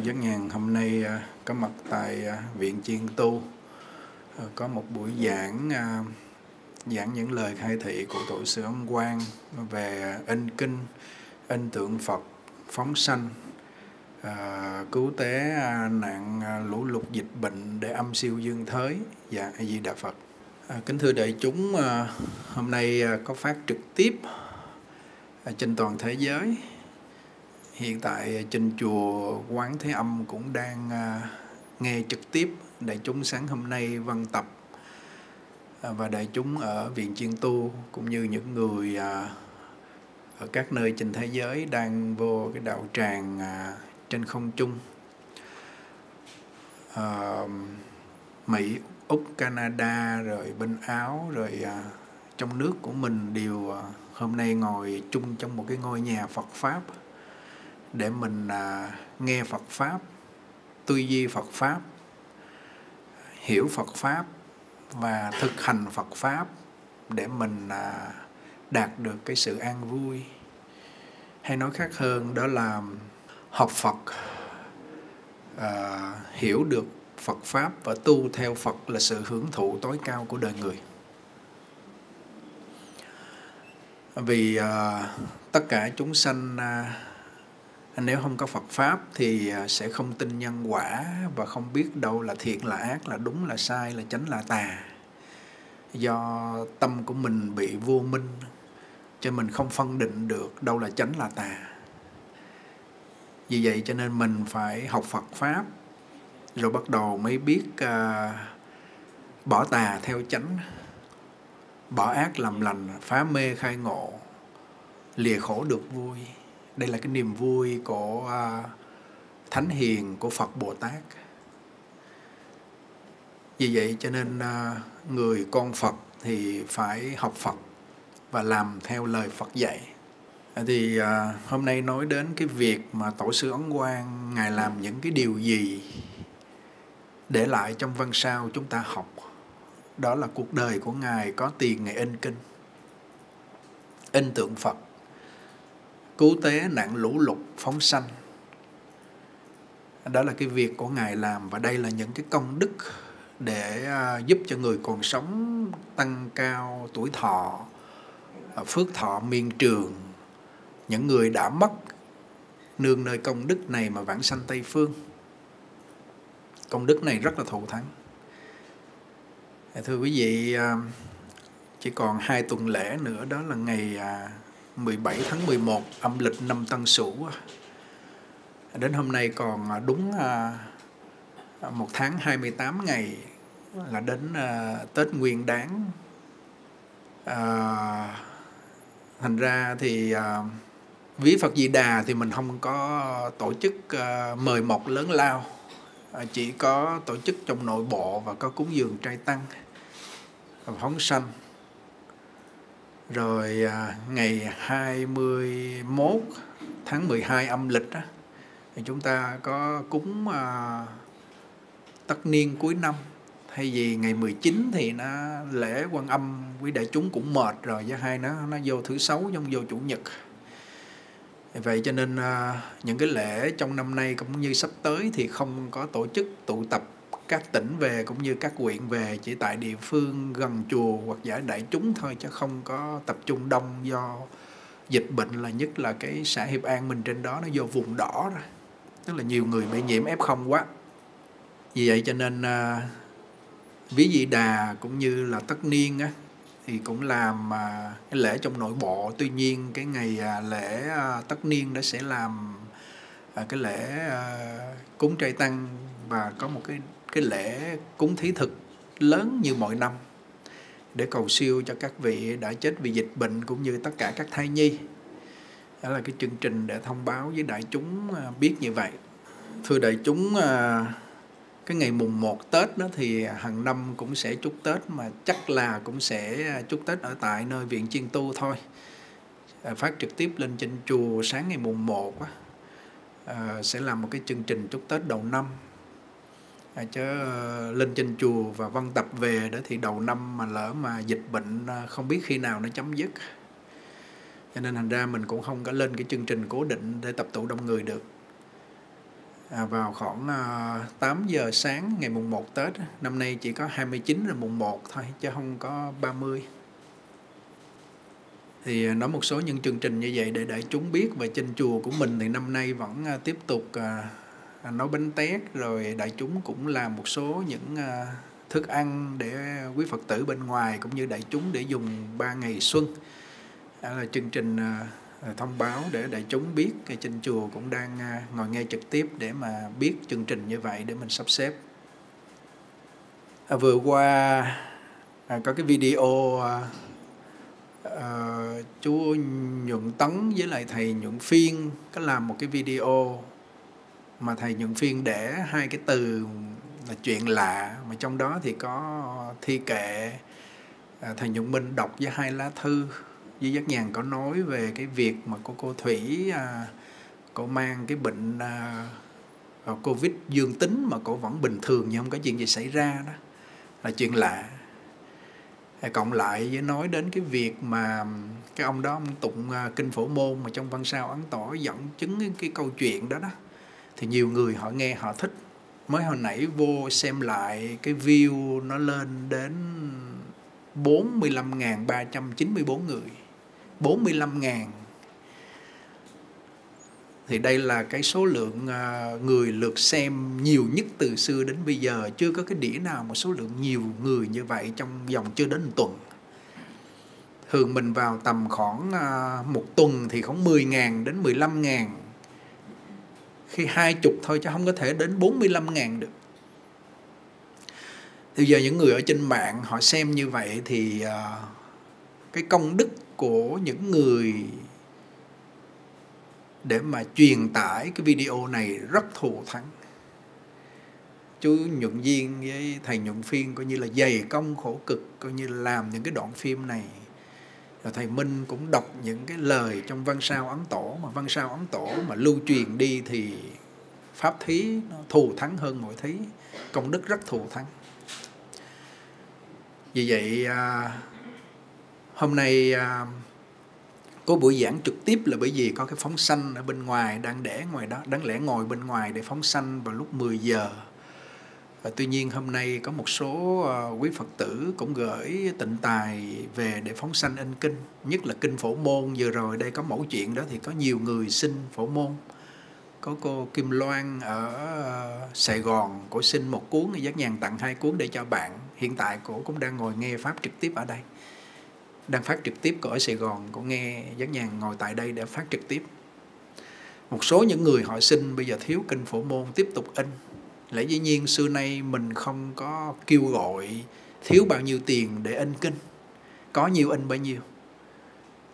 Giác Nhàn hôm nay à, có mặt tại à, Viện Chiên Tu. Ờ, có một buổi giảng à, giảng những lời khai thị của Tổ sư Ấn Quang về in kinh, in tượng Phật, phóng sanh, ờ, cứu tế nạn lũ lụt dịch bệnh để âm siêu dương thới và dạ, A Di Đà Phật. Ờ, kính thưa đại chúng, hôm nay có phát trực tiếp trên toàn thế giới hiện tại à, trên chùa quán thế âm cũng đang à, nghe trực tiếp đại chúng sáng hôm nay văn tập. À, và đại chúng ở viện chiên tu cũng như những người ở các nơi trên thế giới đang vô cái đạo tràng trên không trung. Mỹ, Úc, Canada rồi bên Áo rồi trong nước của mình đều hôm nay ngồi chung trong một cái ngôi nhà Phật pháp để mình à, nghe Phật pháp, tư duy Phật pháp, hiểu Phật pháp và thực hành Phật pháp để mình à, đạt được cái sự an vui. Hay nói khác hơn đó là học Phật, à, hiểu được Phật pháp và tu theo Phật là sự hưởng thụ tối cao của đời người. Vì à, tất cả chúng sanh à, nếu không có Phật pháp thì à, sẽ không tin nhân quả và không biết đâu là thiện là ác là đúng là sai là chánh là tà. Do tâm của mình bị vô minh cho mình không phân định được đâu là chánh là tà. Vì vậy cho nên mình phải học Phật pháp rồi bắt đầu mới biết uh, bỏ tà theo chánh bỏ ác làm lành phá mê khai ngộ lìa khổ được vui đây là cái niềm vui của à, thánh hiền, của phật bồ tát. Vì vậy cho nên à, người con phật thì phải học phật và làm theo lời phật dạy. À, thì hôm nay nói đến cái việc mà tổ sư ấn quang, ngài làm những cái điều gì để lại trong văn sao chúng ta học. Đó là cuộc đời của ngài có tiền ngài in kinh, in tượng phật cứu tế nạn lũ lụt phóng sanh. Đó là cái việc của ngài làm và đây là những cái công đức để à, giúp cho người còn sống tăng cao tuổi thọ à, phước thọ miên trường. Những người đã mất nương nơi công đức này mà vãng sanh tây phương. Công đức này rất là thù thắng. Thưa quý vị à, chỉ còn hai tuần lễ nữa, đó là ngày 17 tháng 11 âm lịch năm Tân Sửu đến hôm nay còn à, đúng à, à, một tháng 28 ngày là đến Tết Nguyên Đán. À, thành ra thì ví Phật Di Đà thì mình không có tổ chức mời mọc lớn lao. Chỉ có tổ chức trong nội bộ và có cúng dường trai tăng phóng sanh rồi à, ngày 21 tháng 12 âm lịch á, thì chúng ta có cúng à, tất niên cuối năm. Thay vì ngày 19 thì nó lễ quan âm quý đại chúng cũng mệt rồi với hai nó nó vô thứ sáu trong vô chủ nhật. Vậy cho nên à, những cái lễ trong năm nay cũng như sắp tới thì không có tổ chức tụ tập các tỉnh về cũng như các huyện về chỉ tại địa phương gần chùa hoặc giải đại chúng thôi chứ không có tập trung đông do dịch bệnh là nhất là cái xã Hiệp An mình trên đó nó vô vùng đỏ rồi tức là nhiều người bị nhiễm F0 quá. Vì vậy cho nên à, ví dị đà cũng như là tất niên á thì cũng làm à, cái lễ trong nội bộ. Tuy nhiên cái ngày à, lễ à, tất niên nó sẽ làm à, cái lễ à, cúng trai tăng và có một cái cái lễ cúng thí thực lớn như mọi năm để cầu siêu cho các vị đã chết vì dịch bệnh cũng như tất cả các thai nhi. Đó là cái chương trình để thông báo với đại chúng à, biết như vậy. Thưa đại chúng à, cái ngày mùng 1 Tết đó thì hàng năm cũng sẽ chúc Tết mà chắc là cũng sẽ chúc Tết ở tại nơi viện chiên tu thôi. À, phát trực tiếp lên trên chùa sáng ngày mùng 1 á, sẽ làm một cái chương trình chúc Tết đầu năm à, chứ ờ, lên trên chùa và văn tập về đó thì đầu năm mà lỡ mà dịch bệnh ờ, không biết khi nào nó chấm dứt. Cho nên thành ra mình cũng không có lên cái chương trình cố định để tập tụ đông người được. À, vào khoảng ờ, à, 8 giờ sáng ngày mùng 1 Tết năm nay chỉ có 29 rồi mùng 1 thôi chứ không có 30 thì nói một số những chương trình như vậy để đại chúng biết và trên chùa của mình thì năm nay vẫn tiếp tục à, À, nấu bánh tét rồi đại chúng cũng làm một số những à, thức ăn để quý Phật tử bên ngoài cũng như đại chúng để dùng ba ngày xuân. Đó là chương trình à, thông báo để đại chúng biết cái trên chùa cũng đang ngồi nghe trực tiếp để mà biết chương trình như vậy để mình sắp xếp. À, vừa qua à, có cái video à, uh, chú nhuận tấn với lại thầy nhuận phiên có làm một cái video mà thầy nhuận phiên để hai cái từ là chuyện lạ, mà trong đó thì có thi kệ à, thầy nhuận minh đọc với hai lá thư với giác nhàn có nói về cái việc mà cô cô thủy à, cô mang cái bệnh à, covid dương tính mà cô vẫn bình thường nhưng không có chuyện gì xảy ra đó, là chuyện lạ. Cộng lại với nói đến cái việc mà cái ông đó ông tụng kinh phổ môn mà trong văn sao ấn tỏ dẫn chứng cái câu chuyện đó đó thì nhiều người họ nghe, họ thích. Mới hồi nãy vô xem lại, cái view nó lên đến 45.394 người. 45.000 thì đây là cái số lượng à, người lượt xem nhiều nhất từ xưa đến bây giờ. Chưa có cái đĩa nào mà số lượng nhiều người như vậy trong vòng chưa đến một tuần. Thường mình vào tầm khoảng à, một tuần thì khoảng 10.000 đến 15.000 khi hai chục thôi chứ không có thể đến 45.000 được. Thì giờ những người ở trên mạng họ xem như vậy thì uh, cái công đức của những người để mà truyền tải cái video này rất thù thắng. Chú nhuận viên với thầy nhuận phiên coi như là dày công khổ cực coi như là làm những cái đoạn phim này rồi thầy minh cũng đọc những cái lời trong văn sao ấn tổ mà văn sao ấn tổ mà lưu truyền đi thì pháp thí nó thù thắng hơn mọi thí công đức rất thù thắng. Vì vậy à, hôm nay à, có buổi giảng trực tiếp là bởi vì có cái phóng sanh ở bên ngoài đang để ngoài đó đáng lẽ ngồi bên ngoài để phóng sanh vào lúc 10 giờ và tuy nhiên hôm nay có một số ờ, quý Phật tử cũng gửi tịnh tài về để phóng sanh in kinh, nhất là kinh phổ môn. Vừa rồi đây có mẫu chuyện đó thì có nhiều người xin phổ môn. Có cô Kim Loan ở ờ, Sài Gòn cổ xin một cuốn giác nhàn tặng hai cuốn để cho bạn. Hiện tại cổ cũng đang ngồi nghe pháp trực tiếp ở đây. Đang phát trực tiếp ở Sài Gòn cũng nghe Giác Nhàn ngồi tại đây để phát trực tiếp. Một số những người họ xin, bây giờ thiếu kinh phổ môn, tiếp tục in lẽ dĩ nhiên xưa nay mình không có kêu gọi thiếu bao nhiêu tiền để in kinh. Có nhiều in bao nhiêu.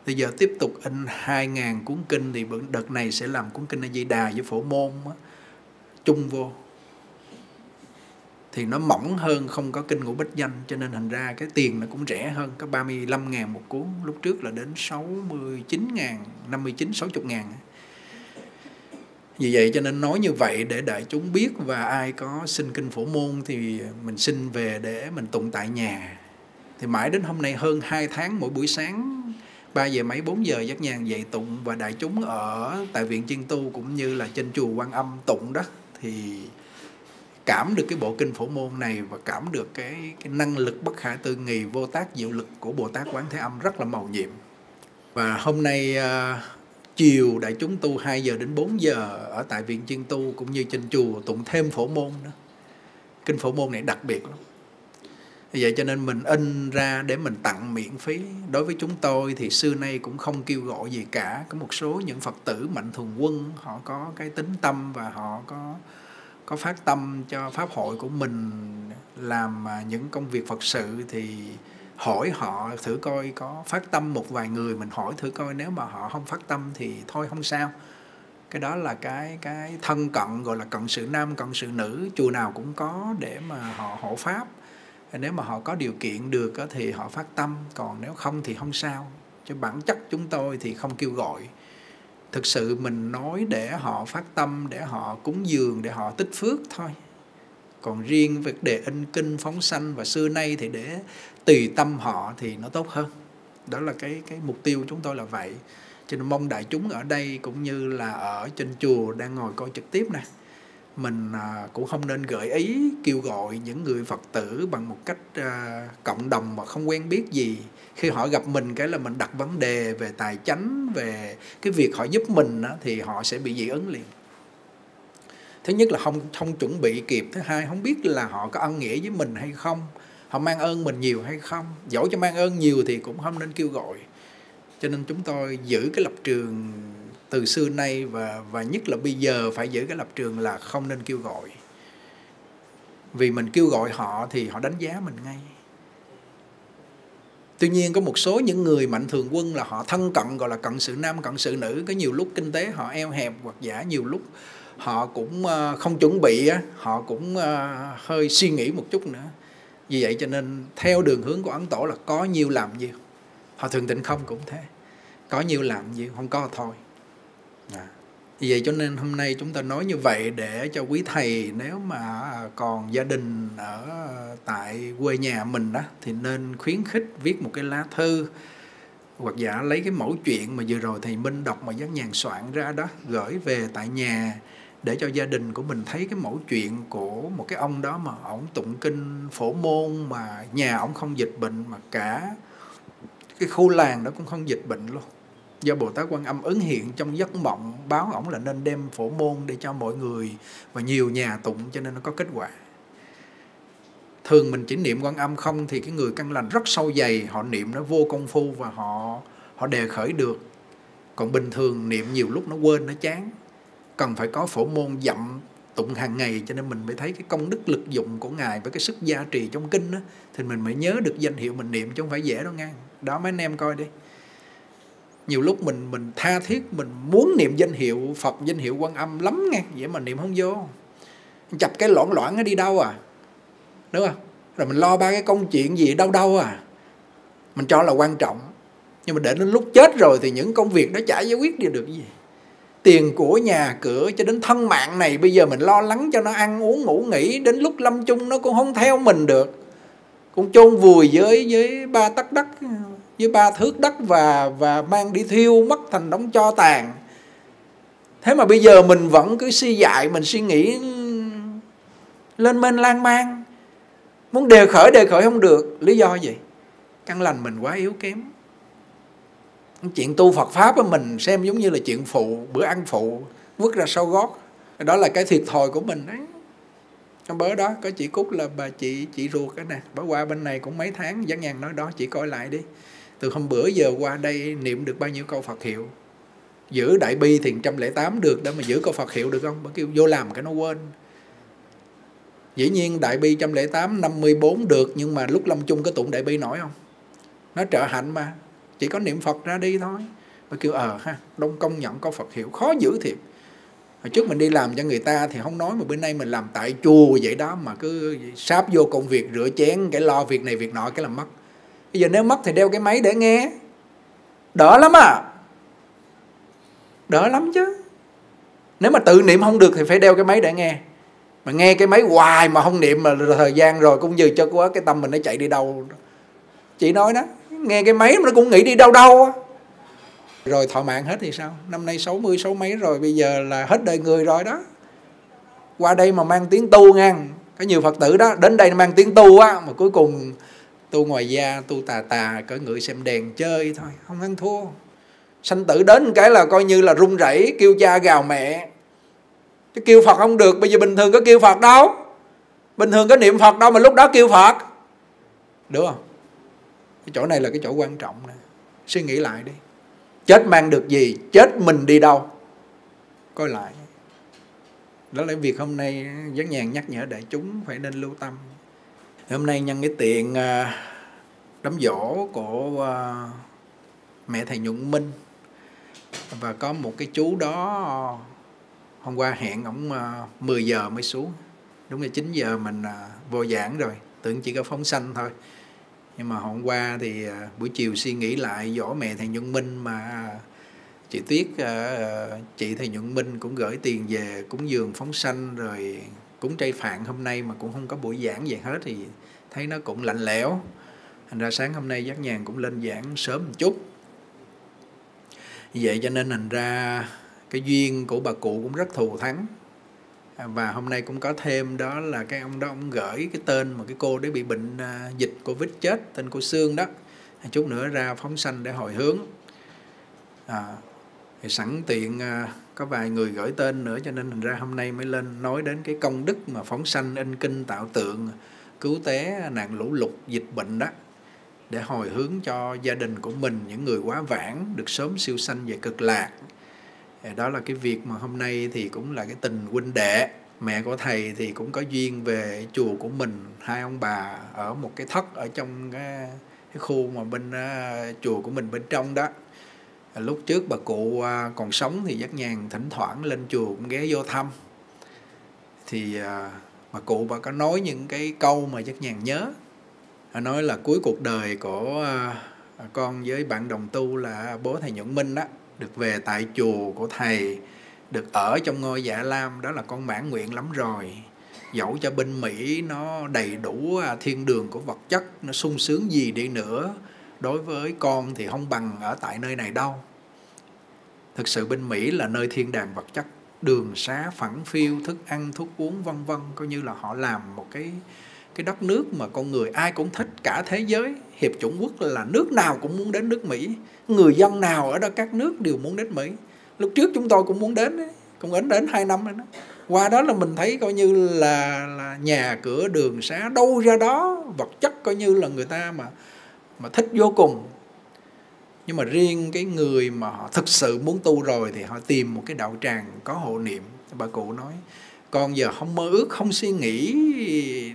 Bây giờ tiếp tục in 2.000 cuốn kinh thì đợt này sẽ làm cuốn kinh A Di Đà với phổ môn đó, chung vô. Thì nó mỏng hơn không có kinh ngũ bích danh cho nên thành ra cái tiền nó cũng rẻ hơn. Có 35 ngàn một cuốn lúc trước là đến 69 ngàn 59 60 ngàn vì vậy cho nên nói như vậy để đại chúng biết và ai có xin kinh phổ môn thì mình xin về để mình tụng tại nhà thì mãi đến hôm nay hơn 2 tháng mỗi buổi sáng 3 giờ mấy 4 giờ giác nhàn dạy tụng và đại chúng ở tại viện chiên tu cũng như là trên chùa quan âm tụng đó thì cảm được cái bộ kinh phổ môn này và cảm được cái cái năng lực bất khả tư nghì vô tác diệu lực của Bồ Tát Quán Thế Âm rất là màu nhiệm. Và hôm nay uh, chiều đại chúng tu 2 giờ đến 4 giờ ở tại viện chuyên tu cũng như trên chùa tụng thêm phổ môn nữa. Kinh phổ môn này đặc biệt lắm. Vậy cho nên mình in ra để mình tặng miễn phí. Đối với chúng tôi thì xưa nay cũng không kêu gọi gì cả. Có một số những Phật tử mạnh thường quân, họ có cái tính tâm và họ có có phát tâm cho pháp hội của mình làm à, những công việc phật sự thì hỏi họ thử coi có phát tâm một vài người, mình hỏi thử coi nếu mà họ không phát tâm thì thôi, không sao. Cái đó là cái cái thân cận, gọi là cận sự nam, cận sự nữ, chùa nào cũng có để mà họ hộ pháp. Nếu mà họ có điều kiện được thì họ phát tâm, còn nếu không thì không sao. Chứ bản chất chúng tôi thì không kêu gọi. Thực sự mình nói để họ phát tâm, để họ cúng dường, để họ tích phước thôi. Còn riêng việc để in kinh, phóng sanh và xưa nay thì để tùy tâm họ thì nó tốt hơn. Đó là cái cái mục tiêu chúng tôi là vậy. Cho nên mong đại chúng ở đây cũng như là ở trên chùa đang ngồi coi trực tiếp này mình à, cũng không nên gợi ý, kêu gọi những người phật tử bằng một cách à, cộng đồng mà không quen biết gì. Khi họ gặp mình cái là mình đặt vấn đề về tài chánh, về cái việc họ giúp mình thì họ sẽ bị dị ứng liền. Thứ nhất là không không chuẩn bị kịp. Thứ hai, không biết là họ có ân nghĩa với mình hay không họ mang ơn mình nhiều hay không? Dẫu cho mang ơn nhiều thì cũng không nên kêu gọi. Cho nên chúng tôi giữ cái lập trường từ xưa nay và và nhất là bây giờ phải giữ cái lập trường là không nên kêu gọi. Vì mình kêu gọi họ thì họ đánh giá mình ngay. Tuy nhiên có một số những người mạnh thường quân là họ thân cận, gọi là cận sự nam, cận sự nữ. Có nhiều lúc kinh tế họ eo hẹp hoặc giả, nhiều lúc họ cũng ờ, không chuẩn bị họ cũng ờ, hơi suy nghĩ một chút nữa vì vậy cho nên theo đường hướng của ấn tổ là có nhiều làm nhiều. Họ thường tịnh không cũng thế. Có nhiều làm nhiều, không có thôi. À. vì vậy cho nên hôm nay chúng ta nói như vậy để cho quý thầy nếu mà còn gia đình ở tại quê nhà mình đó thì nên khuyến khích viết một cái lá thư hoặc giả lấy cái mẫu chuyện mà vừa rồi thầy Minh đọc mà giác nhàn soạn ra đó, gửi về tại nhà để cho gia đình của mình thấy cái mẫu chuyện của một cái ông đó mà ổng tụng kinh phổ môn mà nhà ổng không dịch bệnh mà cả cái khu làng đó cũng không dịch bệnh luôn. Do Bồ Tát Quan Âm ứng hiện trong giấc mộng báo ổng là nên đem phổ môn để cho mọi người và nhiều nhà tụng cho nên nó có kết quả. Thường mình chỉ niệm quan âm không thì cái người căn lành rất sâu dày, họ niệm nó vô công phu và họ họ đề khởi được. Còn bình thường niệm nhiều lúc nó quên, nó chán cần phải có phổ môn dặm tụng hàng ngày cho nên mình mới thấy cái công đức lực dụng của ngài với cái sức gia trì trong kinh đó, thì mình mới nhớ được danh hiệu mình niệm chứ không phải dễ đâu ngang. Đó mấy anh em coi đi. Nhiều lúc mình mình tha thiết mình muốn niệm danh hiệu Phật danh hiệu quan âm lắm nghe vậy mà niệm không vô. Chập cái loạn loạn nó đi đâu à? Đúng không? Rồi mình lo ba cái công chuyện gì đâu đâu à? Mình cho là quan trọng. Nhưng mà để đến lúc chết rồi thì những công việc đó chả giải quyết được gì tiền của nhà cửa cho đến thân mạng này, bây giờ mình lo lắng cho nó ăn uống, ngủ nghỉ, đến lúc lâm chung nó cũng không theo mình được. Cũng chôn vùi với với ba tấc đất, với ba thước đất và và mang đi thiêu mất thành đống cho tàn. Thế mà bây giờ mình vẫn cứ suy dại, mình suy nghĩ lên men lan man. Muốn đề khởi đề khởi không được. Lý do gì? Căn lành mình quá yếu kém chuyện tu Phật pháp của mình xem giống như là chuyện phụ, bữa ăn phụ, vứt ra sau gót. Đó là cái thiệt thòi của mình đấy trong bớ đó, có chị cúc là bà chị chị ruột đó nè. Bà qua bên này cũng mấy tháng giảng nhàn nói đó, chị coi lại đi. Từ hôm bữa giờ qua đây, niệm được bao nhiêu câu Phật hiệu? Giữ đại bi thì trăm lẻ tám được đó mà giữ câu Phật hiệu được không? Bà kêu vô làm cái nó quên. Dĩ nhiên đại bi trăm lẻ tám, năm mươi bốn được, nhưng mà lúc lâm chung có tụng đại bi nổi không? Nó trợ hạnh mà chỉ có niệm Phật ra đi thôi. Bà kêu ờ ha, đông công nhận có Phật hiệu, khó giữ thiệt. Hồi trước mình đi làm cho người ta thì không nói, mà bên nay mình làm tại chùa vậy đó, mà cứ sáp vô công việc, rửa chén, cái lo việc này việc nọ, cái là mất. Bây giờ nếu mất thì đeo cái máy để nghe. Đỡ lắm à. Đỡ lắm chứ. Nếu mà tự niệm không được thì phải đeo cái máy để nghe. Mà nghe cái máy hoài mà không niệm mà thời gian rồi cũng dư cho quá, cái tâm mình nó chạy đi đâu. Chị nói đó nghe cái máy mà nó cũng nghĩ đi đâu đâu rồi thọ mạng hết thì sao? Năm nay 60 sáu mấy rồi, bây giờ là hết đời người rồi đó. Qua đây mà mang tiếng tu ngang, có nhiều phật tử đó, đến đây mang tiếng tu á, mà cuối cùng tu ngoài da, tu tà tà, cỡ người xem đèn chơi thôi, không ăn thua. Sanh tử đến cái là coi như là run rẩy, kêu cha gào mẹ. Chứ kêu phật không được, bây giờ bình thường có kêu phật đâu. Bình thường có niệm phật đâu mà lúc đó kêu phật. Được không? Cái chỗ này là cái chỗ quan trọng nè. Suy nghĩ lại đi. Chết mang được gì, chết mình đi đâu? Coi lại. Đó là việc hôm nay vấn nhàn nhắc nhở đại chúng phải nên lưu tâm. Hôm nay nhân cái tiện à, đám dỗ của à, mẹ thầy nhuận minh. Và có một cái chú đó à, hôm qua hẹn ổng 10 giờ mới xuống. Đúng là 9 giờ mình vô giảng rồi. Tưởng chỉ có phóng sanh thôi nhưng mà hôm qua thì à, buổi chiều suy nghĩ lại, dỗ mẹ thầy Nhuận Minh mà à, chị Tuyết à, chị thầy Nhuận Minh cũng gửi tiền về, cúng dường phóng sanh, rồi cúng trai phạn hôm nay mà cũng không có buổi giảng gì hết. Thì thấy nó cũng lạnh lẽo. Thành ra sáng hôm nay giác nhàn cũng lên giảng sớm một chút. Vậy cho nên thành ra cái duyên của bà cụ cũng rất thù thắng. À, và hôm nay cũng có thêm đó là cái ông đó ông gửi cái tên mà cái cô đấy bị bệnh à, dịch covid chết tên cô Sương đó. À, chút nữa ra phóng sanh để hồi hướng. À, thì sẵn tiện à, có vài người gửi tên nữa cho nên thành ra hôm nay mới lên nói đến cái công đức mà phóng sanh in kinh tạo tượng cứu tế nạn lũ lụt dịch bệnh đó để hồi hướng cho gia đình của mình những người quá vãng được sớm siêu sanh về cực lạc đó là cái việc mà hôm nay thì cũng là cái tình huynh đệ. Mẹ của thầy thì cũng có duyên về chùa của mình. Hai ông bà ở một cái thất ở trong cái, cái khu mà bên uh, chùa của mình bên trong đó. À, lúc trước bà cụ uh, còn sống thì giác nhàn thỉnh thoảng lên chùa cũng ghé vô thăm. Thì uh, bà cụ bà có nói những cái câu mà giác nhàn nhớ. Bà nói là cuối cuộc đời của uh, con với bạn đồng tu là bố thầy nhuận minh đó được về tại chùa của thầy, được ở trong ngôi dạ lam, đó là con mãn nguyện lắm rồi. Dẫu cho bên mỹ nó đầy đủ à, thiên đường của vật chất, nó sung sướng gì đi nữa, đối với con thì không bằng ở tại nơi này đâu. Thực sự bên mỹ là nơi thiên đàng vật chất, đường xá phẳng phiêu thức ăn, thuốc uống, vân vân, coi như là họ làm một cái cái đất nước mà con người ai cũng thích cả thế giới hiệp chủng quốc là nước nào cũng muốn đến nước mỹ. Người dân nào ở đó các nước đều muốn đến mỹ. Lúc trước chúng tôi cũng muốn đến ấy, cũng đến đến hai năm rồi đó. Qua đó là mình thấy coi như là là nhà cửa đường xá đâu ra đó vật chất coi như là người ta mà mà thích vô cùng. Nhưng mà riêng cái người mà họ thực sự muốn tu rồi thì họ tìm một cái đạo tràng có hộ niệm. Bà cụ nói con giờ không mơ ước, không suy nghĩ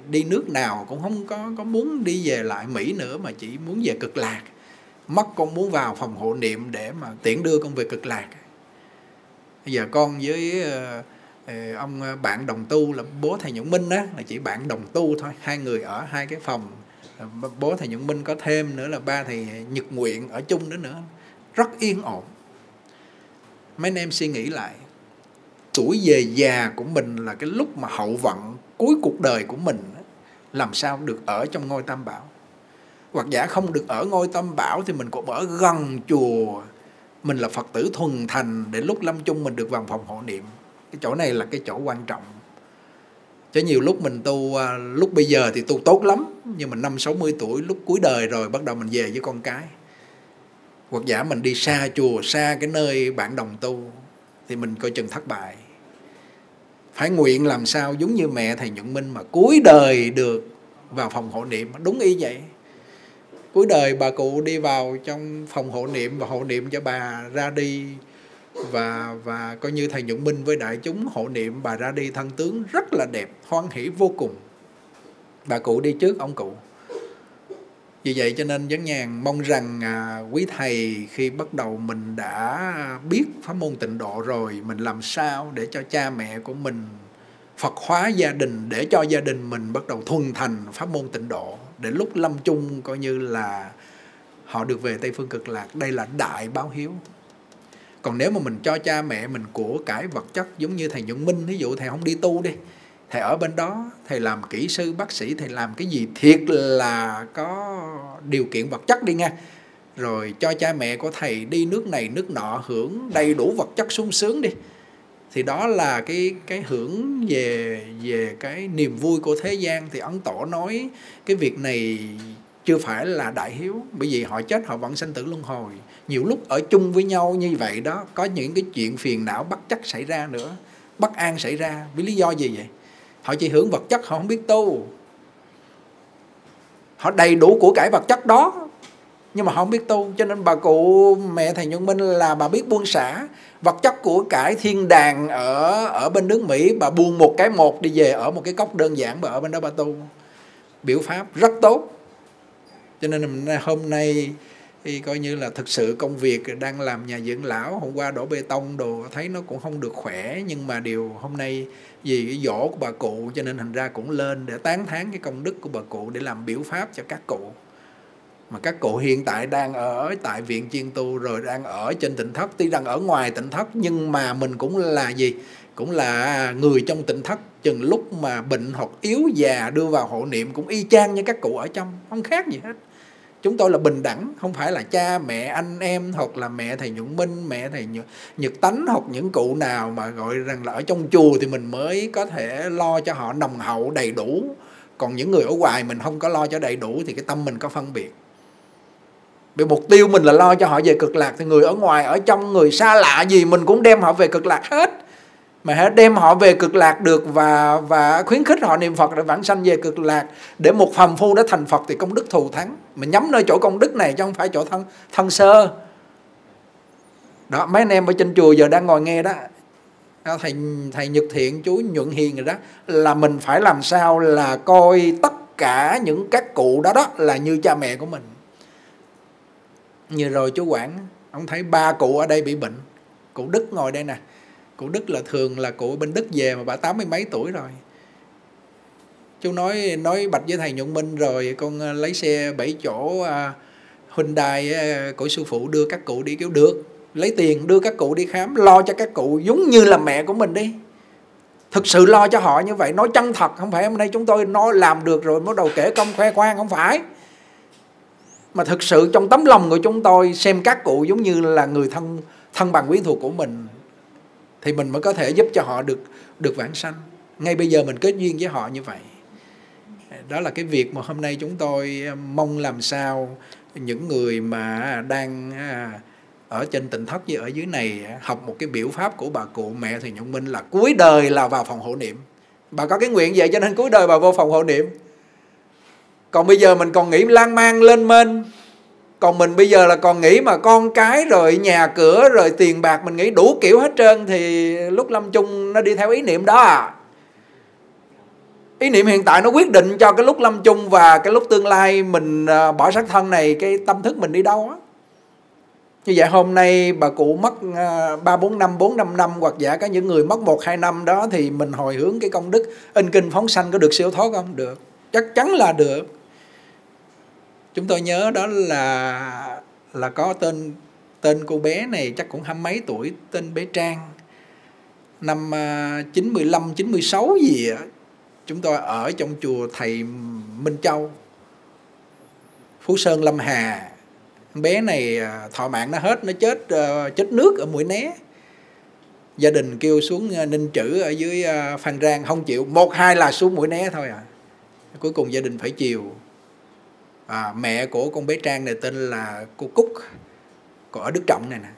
đi nước nào, cũng không có có muốn đi về lại mỹ nữa, mà chỉ muốn về cực lạc. Mất con muốn vào phòng hộ niệm để mà tiễn đưa con về cực lạc. Bây giờ con với ờ, ờ, ông ờ, bạn đồng tu là bố thầy nhuận minh á, là chỉ bạn đồng tu thôi, hai người ở hai cái phòng. Bố thầy nhuận minh có thêm nữa là ba thầy nhật nguyện ở chung nữa nữa. Rất yên ổn. Mấy anh em suy nghĩ lại tuổi về già của mình là cái lúc mà hậu vận cuối cuộc đời của mình làm sao được ở trong ngôi tam bảo? Hoặc giả không được ở ngôi tam bảo thì mình cũng ở gần chùa. Mình là phật tử thuần thành để lúc lâm chung mình được vào phòng hộ niệm. Cái chỗ này là cái chỗ quan trọng. Chứ nhiều lúc mình tu à, lúc bây giờ thì tu tốt lắm, nhưng mà năm sáu mươi tuổi lúc cuối đời rồi bắt đầu mình về với con cái. Hoặc giả mình đi xa chùa, xa cái nơi bạn đồng tu thì mình coi chừng thất bại phải nguyện làm sao giống như mẹ thầy nhuận minh mà cuối đời được vào phòng hộ niệm. Đúng y vậy. Cuối đời bà cụ đi vào trong phòng hộ niệm và hộ niệm cho bà ra đi. Và và coi như thầy nhuận minh với đại chúng hộ niệm, bà ra đi thân tướng rất là đẹp, hoan hỷ vô cùng. Bà cụ đi trước, ông cụ vì vậy cho nên vấn nhàn mong rằng à, quý thầy khi bắt đầu mình đã biết pháp môn tịnh độ rồi mình làm sao để cho cha mẹ của mình Phật hóa gia đình để cho gia đình mình bắt đầu thuần thành pháp môn tịnh độ. Để lúc lâm chung coi như là họ được về Tây Phương Cực Lạc đây là đại báo hiếu. Còn nếu mà mình cho cha mẹ mình của cải vật chất giống như thầy Nhuận Minh ví dụ thầy không đi tu đi thầy ở bên đó, thầy làm kỹ sư, bác sĩ, thầy làm cái gì thiệt là có điều kiện vật chất đi nha. Rồi cho cha mẹ của thầy đi nước này, nước nọ, hưởng đầy đủ vật chất sung sướng đi. Thì đó là cái cái hưởng về về cái niềm vui của thế gian. Thì ấn tổ nói cái việc này chưa phải là đại hiếu, bởi vì họ chết, họ vẫn sanh tử luân hồi. Nhiều lúc ở chung với nhau như vậy đó, có những cái chuyện phiền não bất chắc xảy ra nữa, bất an xảy ra. Vì lý do gì vậy? Họ chỉ hưởng vật chất, họ không biết tu. Họ đầy đủ của cải vật chất đó, nhưng mà họ không biết tu. Cho nên bà cụ mẹ thầy nhân minh là bà biết buông xả. Vật chất của cải thiên đàng ở ở bên nước mỹ, bà buông một cái một đi về ở một cái cốc đơn giản, bà ở bên đó bà tu. Biểu pháp rất tốt. Cho nên hôm nay thì coi như là thực sự công việc đang làm nhà dưỡng lão, hôm qua đổ bê tông đồ, thấy nó cũng không được khỏe. Nhưng mà điều hôm nay vì cái dỗ của bà cụ, cho nên thành ra cũng lên để tán thán cái công đức của bà cụ để làm biểu pháp cho các cụ. Mà các cụ hiện tại đang ở tại viện chiên tu, rồi đang ở trên tỉnh thất, tuy đang ở ngoài tỉnh thất, nhưng mà mình cũng là gì? Cũng là người trong tỉnh thất. Chừng lúc mà bệnh hoặc yếu già đưa vào hộ niệm cũng y chang như các cụ ở trong, không khác gì hết chúng tôi là bình đẳng không phải là cha mẹ anh em hoặc là mẹ thầy nhuận minh mẹ thầy nhật, nhật tánh hoặc những cụ nào mà gọi rằng là ở trong chùa thì mình mới có thể lo cho họ nồng hậu đầy đủ. Còn những người ở ngoài mình không có lo cho đầy đủ thì cái tâm mình có phân biệt. Vì mục tiêu mình là lo cho họ về cực lạc thì người ở ngoài ở trong người xa lạ gì mình cũng đem họ về cực lạc hết mà hãy đem họ về cực lạc được và và khuyến khích họ niệm Phật để vãng sanh về cực lạc. Để một phàm phu đã thành Phật thì công đức thù thắng. Mà nhắm nơi chỗ công đức này chứ không phải chỗ thân thân sơ. Đó, mấy anh em ở trên chùa giờ đang ngồi nghe đó. Thầy thầy Nhật Thiện, chú Nhuận Hiền rồi đó. Là mình phải làm sao là coi tất cả những các cụ đó đó là như cha mẹ của mình. Như rồi chú Quảng, ông thấy ba cụ ở đây bị bệnh. Cụ Đức ngồi đây nè cụ Đức là thường là cụ bên Đức về mà bà tám mươi mấy tuổi rồi. Chú nói nói bạch với thầy Nhuận Minh rồi con à, lấy xe bảy chỗ uh, Hyundai uh, của sư phụ đưa các cụ đi kêu được. Lấy tiền đưa các cụ đi khám lo cho các cụ giống như là mẹ của mình đi. Thực sự lo cho họ như vậy nói chân thật không phải hôm nay chúng tôi nói làm được rồi bắt đầu kể công khoe khoang không phải. Mà thực sự trong tấm lòng của chúng tôi xem các cụ giống như là người thân thân bằng quyến thuộc của mình thì mình mới có thể giúp cho họ được được vãng sanh. Ngay bây giờ mình kết duyên với họ như vậy. Đó là cái việc mà hôm nay chúng tôi à, mong làm sao những người mà à, đang à, ở trên tỉnh thất như ở dưới này học một cái biểu pháp của bà cụ mẹ thì nhung minh là cuối đời là vào phòng hộ niệm. Bà có cái nguyện vậy cho nên cuối đời bà vô phòng hộ niệm. Còn bây giờ mình còn nghĩ lan man, lên mênh còn mình bây giờ là còn nghĩ mà con cái rồi nhà cửa rồi tiền bạc mình nghĩ đủ kiểu hết trơn thì lúc lâm chung nó đi theo ý niệm đó à. Ý niệm hiện tại nó quyết định cho cái lúc lâm chung và cái lúc tương lai mình à, bỏ xác thân này cái tâm thức mình đi đâu á. Như vậy hôm nay bà cụ mất à, ba bốn năm bốn năm năm hoặc giả có những người mất một hai năm đó thì mình hồi hướng cái công đức in kinh phóng sanh có được siêu thoát không? Được. Chắc chắn là được chúng tôi nhớ đó là là có tên tên cô bé này chắc cũng hai mấy tuổi, tên bé Trang. Năm à, 95 96 gì á, chúng tôi ở trong chùa thầy Minh Châu, Phú Sơn Lâm Hà. Bé này à, thọ mạng nó hết, nó chết ờ, chết nước ở mũi né. Gia đình kêu xuống à, ninh trữ ở dưới phan rang, không chịu, một, hai là xuống mũi né thôi à. Cuối cùng gia đình phải chiều à, mẹ của con bé trang này tên là cô cúc còn ở đức trọng này nè.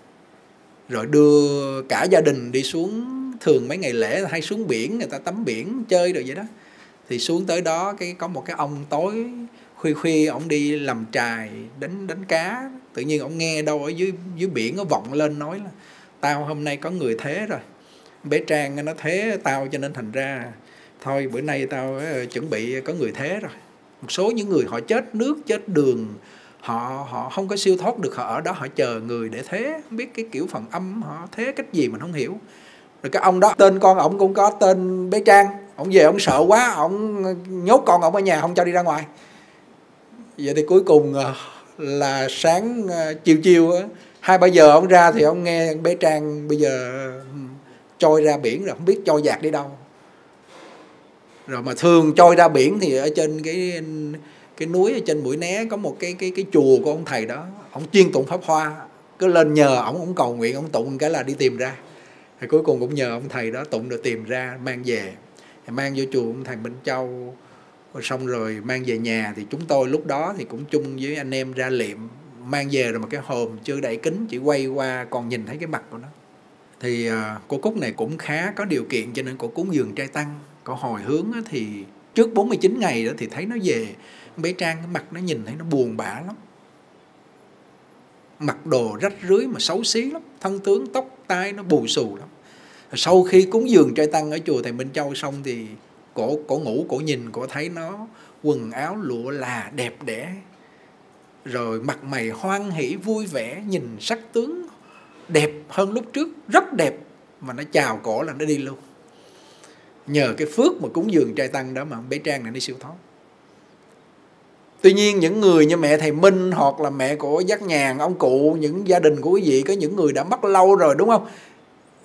Rồi đưa cả gia đình đi xuống thường mấy ngày lễ hay xuống biển người ta tắm biển chơi rồi vậy đó. Thì xuống tới đó cái có một cái ông tối khuya khuya ông đi làm trài đánh đánh cá. Tự nhiên ông nghe đâu ở dưới dưới biển nó vọng lên nói là tao hôm nay có người thế rồi. Bé trang nó thế tao cho nên thành ra thôi bữa nay tao ờ, chuẩn bị có người thế rồi một số những người họ chết nước, chết đường, họ họ không có siêu thoát được, họ ở đó, họ chờ người để thế. Không biết cái kiểu phần âm họ thế cách gì mình không hiểu. Rồi cái ông đó, tên con ổng cũng có tên bé trang. Ông về ông sợ quá ông nhốt con ông ở nhà, không cho đi ra ngoài. Vậy thì cuối cùng ờ, là sáng ờ, chiều chiều hai ba giờ ông ra thì ông nghe bé trang bây giờ ừ, trôi ra biển rồi, không biết trôi dạt đi đâu rồi mà thường trôi ra biển thì ở trên cái cái núi ở trên mũi né có một cái cái cái chùa của ông thầy đó. Ông chuyên tụng pháp hoa. Cứ lên nhờ ông ông cầu nguyện ông tụng cái là đi tìm ra. Thì cuối cùng cũng nhờ ông thầy đó tụng được tìm ra mang về. Thì mang vô chùa ông thầy Minh Châu. Rồi xong rồi mang về nhà thì chúng tôi lúc đó thì cũng chung với anh em ra liệm. Mang về rồi mà cái hòm chưa đậy kính chỉ quay qua còn nhìn thấy cái mặt của nó. Thì uh, cô Cúc này cũng khá có điều kiện cho nên cô cúng giường trai tăng có hồi hướng thì trước 49 ngày đó thì thấy nó về. Bé Trang cái mặt nó nhìn thấy nó buồn bã lắm. Mặc đồ rách rưới mà xấu xí lắm. Thân tướng, tóc, tai nó bù xù lắm. Sau khi cúng dường trai tăng ở chùa thầy Minh Châu xong thì cổ cổ ngủ, cổ nhìn, cổ thấy nó quần áo lụa là đẹp đẽ. Rồi mặt mày hoan hỷ, vui vẻ, nhìn sắc tướng đẹp hơn lúc trước, rất đẹp. Mà nó chào cổ là nó đi luôn nhờ cái phước mà cúng dường trai tăng đó mà bé trang này đi siêu thoát. Tuy nhiên những người như mẹ thầy minh hoặc là mẹ của giác nhàn, ông cụ, những gia đình của quý vị, có những người đã mất lâu rồi, đúng không?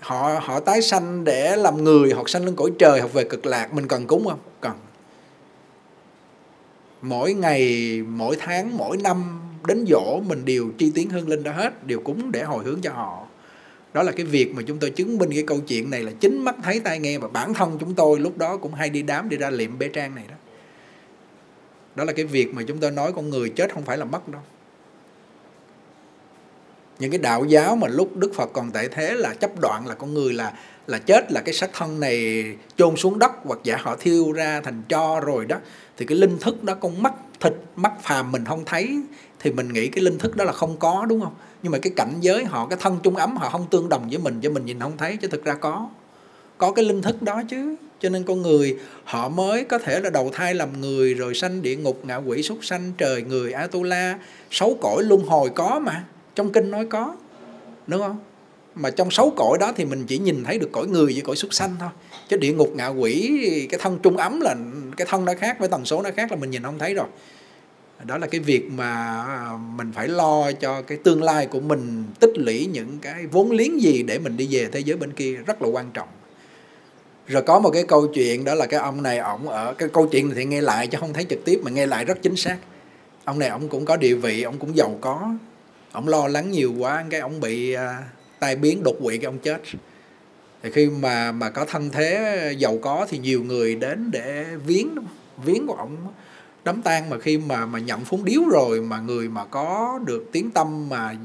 Họ họ tái sanh để làm người hoặc sanh lên cõi trời hoặc về cực lạc, mình cần cúng không? Cần. Mỗi ngày, mỗi tháng, mỗi năm, đến dỗ mình đều chi tiến hương linh đó hết, đều cúng để hồi hướng cho họ đó là cái việc mà chúng tôi chứng minh cái câu chuyện này là chính mắt thấy tai nghe và bản thân chúng tôi lúc đó cũng hay đi đám đi ra liệm bế trang này đó. Đó là cái việc mà chúng tôi nói con người chết không phải là mất đâu. Những cái đạo giáo mà lúc Đức Phật còn tại thế là chấp đoạn là con người là là chết, là cái xác thân này chôn xuống đất hoặc giả họ thiêu ra thành cho rồi đó. Thì cái linh thức đó con mắt thịt, mắt phàm mình không thấy thì mình nghĩ cái linh thức đó là không có, đúng không? Nhưng mà cái cảnh giới họ, cái thân trung ấm họ không tương đồng với mình cho mình nhìn không thấy, chứ thực ra có. Có cái linh thức đó chứ. Cho nên con người, họ mới có thể là đầu thai làm người, rồi sanh địa ngục, ngạ quỷ súc sanh, trời người, atula. Sáu cõi luân hồi có mà. Trong kinh nói có, đúng không? Mà trong sáu cõi đó thì mình chỉ nhìn thấy được cõi người với cõi súc sanh thôi. Chứ địa ngục, ngạ quỷ, cái thân trung ấm là cái thân nó khác với tần số nó khác là mình nhìn không thấy rồi đó là cái việc mà à, mình phải lo cho cái tương lai của mình tích lũy những cái vốn liếng gì để mình đi về thế giới bên kia rất là quan trọng. Rồi có một cái câu chuyện đó là cái ông này ổng ở cái câu chuyện thì nghe lại chứ không thấy trực tiếp mà nghe lại rất chính xác. Ông này ông cũng có địa vị ông cũng giàu có. Ông lo lắng nhiều quá cái ông bị uh, tai biến đột quỵ cái ông chết. Thì khi mà mà có thân thế giàu có thì nhiều người đến để viếng viếng của ông đám tang mà khi mà mà nhận phúng điếu rồi mà người mà có được tiếng tâm mà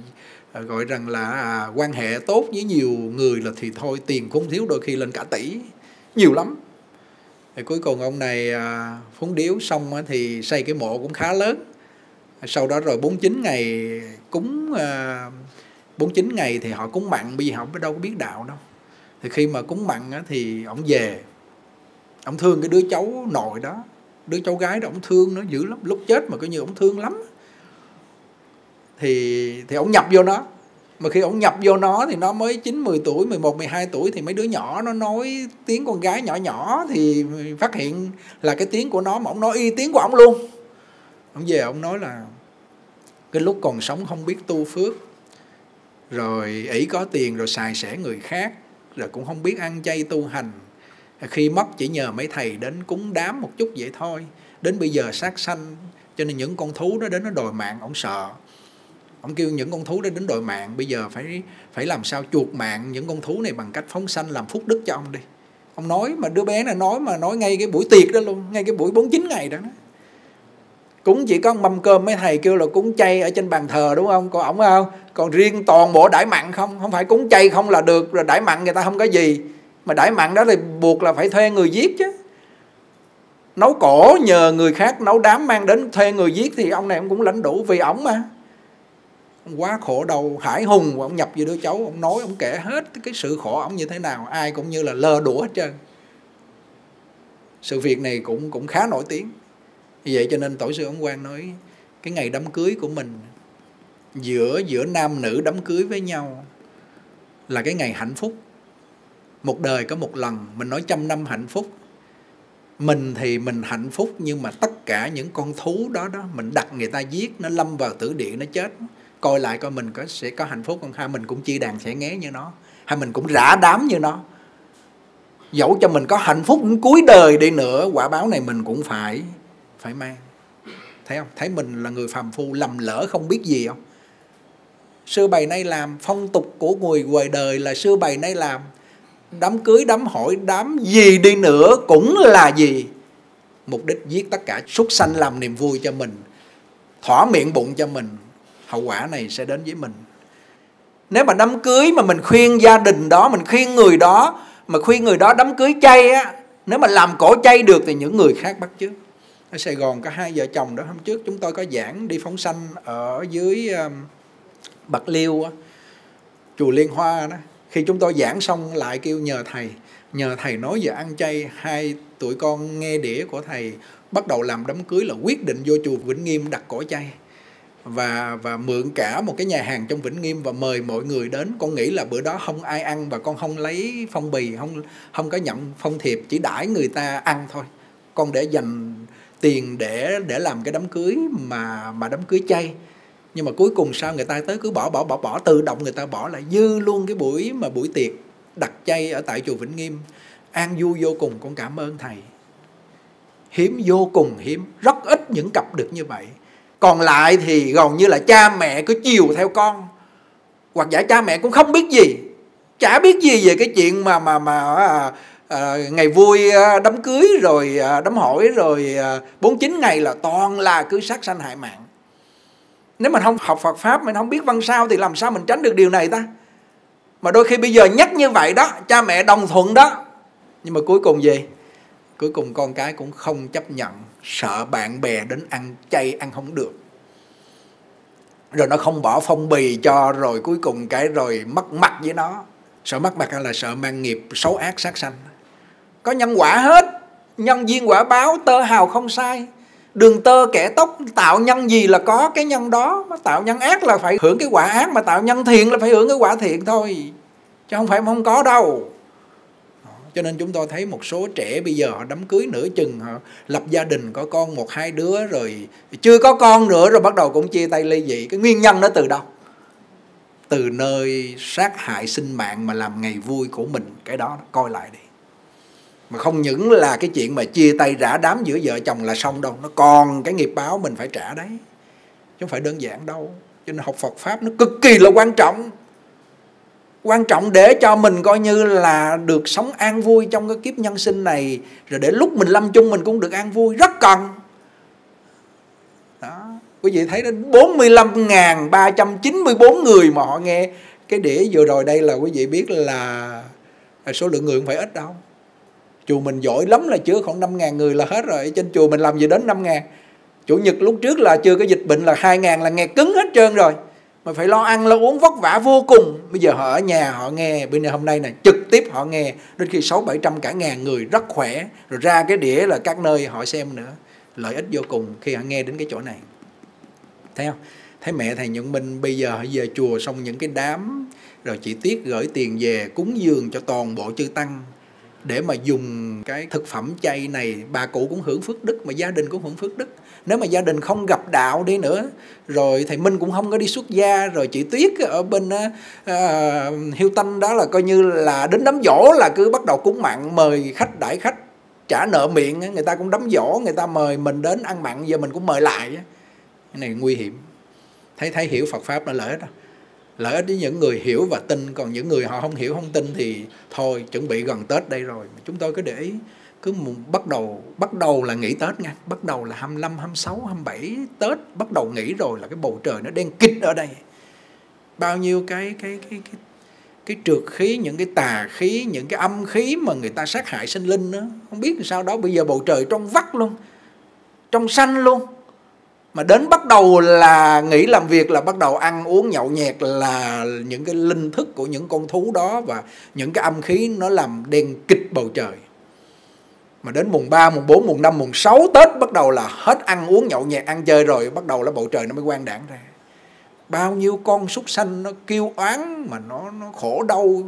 à, gọi rằng là à, quan hệ tốt với nhiều người là thì thôi tiền cũng thiếu đôi khi lên cả tỷ. Nhiều lắm. Thì cuối cùng ông này à, phúng điếu xong thì xây cái mộ cũng khá lớn. Sau đó rồi 49 ngày cúng à, 49 ngày thì họ cúng mặn bây giờ họ đâu có biết đạo đâu. Thì khi mà cúng mặn thì ông về ông thương cái đứa cháu nội đó đứa cháu gái đó ông thương nó dữ lắm. Lúc chết mà coi như ông thương lắm. Thì thì ông nhập vô nó. Mà khi ông nhập vô nó thì nó mới 9, 10 tuổi, 11, 12 tuổi thì mấy đứa nhỏ nó nói tiếng con gái nhỏ nhỏ thì phát hiện là cái tiếng của nó mà ông nói y tiếng của ông luôn. Ông về ông nói là cái lúc còn sống không biết tu phước rồi ỷ có tiền rồi xài xẻ người khác rồi cũng không biết ăn chay tu hành khi mất chỉ nhờ mấy thầy đến cúng đám một chút vậy thôi. Đến bây giờ sát sanh, cho nên những con thú đó đến nó đòi mạng, ông sợ. Ông kêu những con thú đó đến đòi mạng, bây giờ phải phải làm sao chuột mạng những con thú này bằng cách phóng sanh làm phúc đức cho ông đi. Ông nói mà, đứa bé này nói mà, nói ngay cái buổi tiệc đó luôn, ngay cái buổi 49 ngày đó. Cúng chỉ có mâm cơm mấy thầy kêu là cúng chay ở trên bàn thờ đúng không? Còn ổng không? Còn riêng toàn bộ đãi mặn không? Không phải cúng chay không là được, rồi đãi mặn người ta không có gì mà đãi mặn đó thì buộc là phải thuê người giết chứ. Nấu cổ nhờ người khác nấu đám mang đến thuê người giết thì ông này ông cũng lãnh đủ vì ổng mà. Ông quá khổ đầu, hải hùng, ông nhập về đứa cháu, ông nói, ông kể hết cái sự khổ ông như thế nào, ai cũng như là lơ đũa hết trơn. Sự việc này cũng cũng khá nổi tiếng. Vì vậy cho nên tổ sư ông quan nói, cái ngày đám cưới của mình, giữa giữa nam nữ đám cưới với nhau là cái ngày hạnh phúc một đời có một lần, mình nói trăm năm hạnh phúc. Mình thì mình hạnh phúc, nhưng mà tất cả những con thú đó đó, mình đặt người ta giết, nó lâm vào tử địa, nó chết. Coi lại coi mình có sẽ có hạnh phúc không? Hay mình cũng chi đàn sẽ nghé như nó? Hay mình cũng rã đám như nó? Dẫu cho mình có hạnh phúc đến cuối đời đi nữa, quả báo này mình cũng phải phải mang. Thấy không? Thấy mình là người phàm phu, lầm lỡ không biết gì không? Xưa bày nay làm, phong tục của người ngoài đời là xưa bày nay làm đám cưới đám hỏi đám gì đi nữa cũng là gì? Mục đích giết tất cả súc sanh làm niềm vui cho mình thỏa miệng bụng cho mình. Hậu quả này sẽ đến với mình. Nếu mà đám cưới mà mình khuyên gia đình đó mình khuyên người đó mà khuyên người đó đám cưới chay á nếu mà làm cổ chay được thì những người khác bắt chước. Ở Sài Gòn có hai vợ chồng đó hôm trước chúng tôi có giảng đi phóng sanh ở dưới um, Bạc Liêu á, chùa Liên Hoa đó khi chúng tôi giảng xong lại kêu nhờ thầy nhờ thầy nói về ăn chay, hai tụi con nghe đĩa của thầy bắt đầu làm đám cưới là quyết định vô chùa Vĩnh Nghiêm đặt cỏ chay. Và và mượn cả một cái nhà hàng trong Vĩnh Nghiêm và mời mọi người đến. Con nghĩ là bữa đó không ai ăn và con không lấy phong bì, không không có nhận phong thiệp, chỉ đãi người ta ăn thôi. Con để dành tiền để để làm cái đám cưới mà mà đám cưới chay nhưng mà cuối cùng sao người ta tới cứ bỏ bỏ bỏ bỏ tự động người ta bỏ lại dư luôn cái buổi mà buổi tiệc đặt chay ở tại chùa Vĩnh Nghiêm. An vui vô cùng con cảm ơn thầy. Hiếm vô cùng hiếm rất ít những cặp được như vậy. Còn lại thì gần như là cha mẹ cứ chiều theo con. Hoặc giả cha mẹ cũng không biết gì chả biết gì về cái chuyện mà mà mà à, à, ngày vui à, đám cưới rồi à, đám hỏi rồi à, bốn chín ngày là toàn là cứ sát sanh hại mạng nếu mình không học Phật pháp, mình không biết văn sao thì làm sao mình tránh được điều này ta? Mà đôi khi bây giờ nhắc như vậy đó, cha mẹ đồng thuận đó. Nhưng mà cuối cùng gì? Cuối cùng con cái cũng không chấp nhận, sợ bạn bè đến ăn chay, ăn không được. Rồi nó không bỏ phong bì cho, rồi cuối cùng cái rồi mất mặt với nó. Sợ mất mặt là sợ mang nghiệp, xấu ác, sát sanh. Có nhân quả hết. Nhân duyên quả báo, tơ hào không sai đường tơ kẻ tóc tạo nhân gì là có cái nhân đó. Mà tạo nhân ác là phải hưởng cái quả ác, mà tạo nhân thiện là phải hưởng cái quả thiện thôi. Chứ không phải không có đâu. Cho nên chúng tôi thấy một số trẻ bây giờ họ đám cưới nửa chừng, họ lập gia đình có con một hai đứa rồi chưa có con nữa rồi bắt đầu cũng chia tay ly dị. Cái nguyên nhân nó từ đâu? Từ nơi sát hại sinh mạng mà làm ngày vui của mình. Cái đó, coi lại đi mà không những là cái chuyện mà chia tay rã đám giữa vợ chồng là xong đâu, nó còn cái nghiệp báo mình phải trả đấy. Chứ không phải đơn giản đâu. Cho nên học Phật pháp nó cực kỳ là quan trọng. Quan trọng để cho mình coi như là được sống an vui trong cái kiếp nhân sinh này. Rồi để lúc mình lâm chung mình cũng được an vui, rất cần. Đó. Quý vị thấy đến 45.394 người mà họ nghe cái đĩa vừa rồi đây là quý vị biết là số lượng người không phải ít đâu chùa mình giỏi lắm là chứa khoảng 5 ngàn người là hết rồi. Trên chùa mình làm gì đến 5 ngàn. Chủ nhật lúc trước là chưa có dịch bệnh là 2 ngàn là nghe cứng hết trơn rồi. Mà phải lo ăn, lo uống vất vả vô cùng. Bây giờ họ ở nhà, họ nghe. Bên hôm nay này trực tiếp họ nghe. Đến khi sáu bảy trăm cả ngàn người rất khỏe. Rồi ra cái đĩa là các nơi họ xem nữa. Lợi ích vô cùng khi họ nghe đến cái chỗ này. Thấy không? Thấy mẹ thầy nhận minh bây giờ họ về chùa xong những cái đám. Rồi chị tiết gửi tiền về cúng dường cho toàn bộ chư tăng để mà dùng cái thực phẩm chay này bà cụ cũng hưởng phước đức mà gia đình cũng hưởng phước đức. Nếu mà gia đình không gặp đạo đi nữa rồi thầy minh cũng không có đi xuất gia rồi chị tuyết ở bên uh, hiêu tanh đó là coi như là đến đám dỗ là cứ bắt đầu cúng mặn mời khách đãi khách trả nợ miệng người ta cũng đám dỗ người ta mời mình đến ăn mặn giờ mình cũng mời lại cái này nguy hiểm. Thấy thấy hiểu phật pháp là lợi ích đó lợi ích với những người hiểu và tin còn những người họ không hiểu không tin thì thôi chuẩn bị gần tết đây rồi. Chúng tôi cứ để ý cứ bắt đầu bắt đầu là nghỉ Tết nha. Bắt đầu là 25, 26, 27 Tết bắt đầu nghỉ rồi là cái bầu trời nó đen kịch ở đây. Bao nhiêu cái cái cái cái cái trượt khí những cái tà khí những cái âm khí mà người ta sát hại sinh linh nữa không biết sao đó bây giờ bầu trời trong vắt luôn trong xanh luôn mà đến bắt đầu là nghỉ làm việc là bắt đầu ăn uống nhậu nhẹt là những cái linh thức của những con thú đó và những cái âm khí nó làm đen kịch bầu trời. Mà đến mùng 3, mùng 4, mùng 5, mùng 6 Tết bắt đầu là hết ăn uống nhậu nhẹt ăn chơi rồi bắt đầu là bầu trời nó mới quang đảng ra. Bao nhiêu con súc sanh nó kêu oán mà nó nó khổ đau.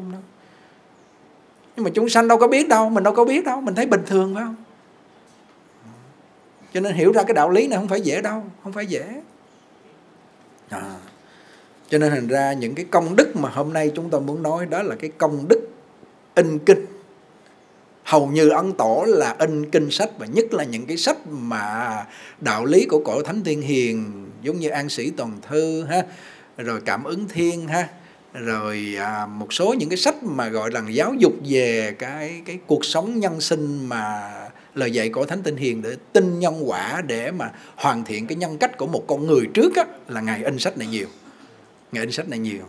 Nhưng mà chúng sanh đâu có biết đâu mình đâu có biết đâu mình thấy bình thường phải không? Cho nên hiểu ra cái đạo lý này không phải dễ đâu không phải dễ à. cho nên thành ra những cái công đức mà hôm nay chúng ta muốn nói đó là cái công đức in kinh hầu như ấn tổ là in kinh sách và nhất là những cái sách mà đạo lý của cổ thánh thiên hiền giống như an sĩ toàn thư ha rồi cảm ứng thiên ha rồi à, một số những cái sách mà gọi là giáo dục về cái cái cuộc sống nhân sinh mà lời dạy của thánh tinh hiền để tin nhân quả để mà hoàn thiện cái nhân cách của một con người trước á, là ngài in sách này nhiều. Ngài in sách này nhiều.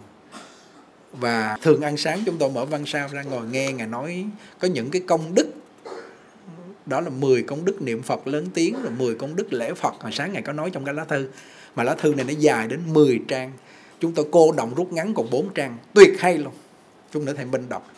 Và thường ăn sáng chúng tôi mở văn sao ra ngồi nghe ngài nói có những cái công đức. Đó là 10 công đức niệm Phật lớn tiếng rồi 10 công đức lễ Phật. Hồi sáng ngày có nói trong cái lá thư. Mà lá thư này nó dài đến 10 trang. Chúng tôi cô động rút ngắn còn 4 trang. Tuyệt hay luôn. Chúng nữa thầy Minh đọc.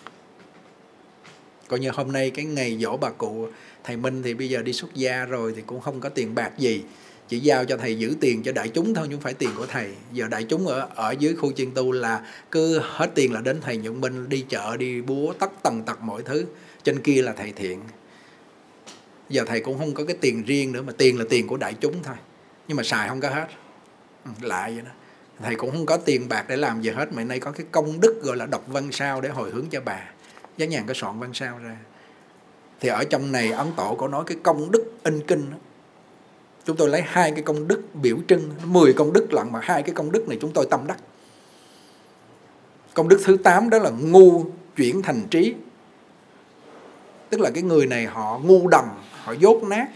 Coi như hôm nay cái ngày dỗ bà cụ thầy Minh thì bây giờ đi xuất gia rồi thì cũng không có tiền bạc gì. Chỉ giao cho thầy giữ tiền cho đại chúng thôi, chứ không phải tiền của thầy. Giờ đại chúng ở ở dưới khu chiên tu là cứ hết tiền là đến thầy nhuận minh, đi chợ, đi búa, tất tần tật mọi thứ. Trên kia là thầy thiện. Giờ thầy cũng không có cái tiền riêng nữa, mà tiền là tiền của đại chúng thôi. Nhưng mà xài không có hết. Ừ, Lại vậy đó. Thầy cũng không có tiền bạc để làm gì hết, mà nay có cái công đức gọi là đọc văn sao để hồi hướng cho bà. Giá nhàn có soạn văn sao ra thì ở trong này ấn tổ có nói cái công đức in kinh đó chúng tôi lấy hai cái công đức biểu trưng 10 công đức lận mà hai cái công đức này chúng tôi tâm đắc. Công đức thứ 8 đó là ngu chuyển thành trí. Tức là cái người này họ ngu đần họ dốt nát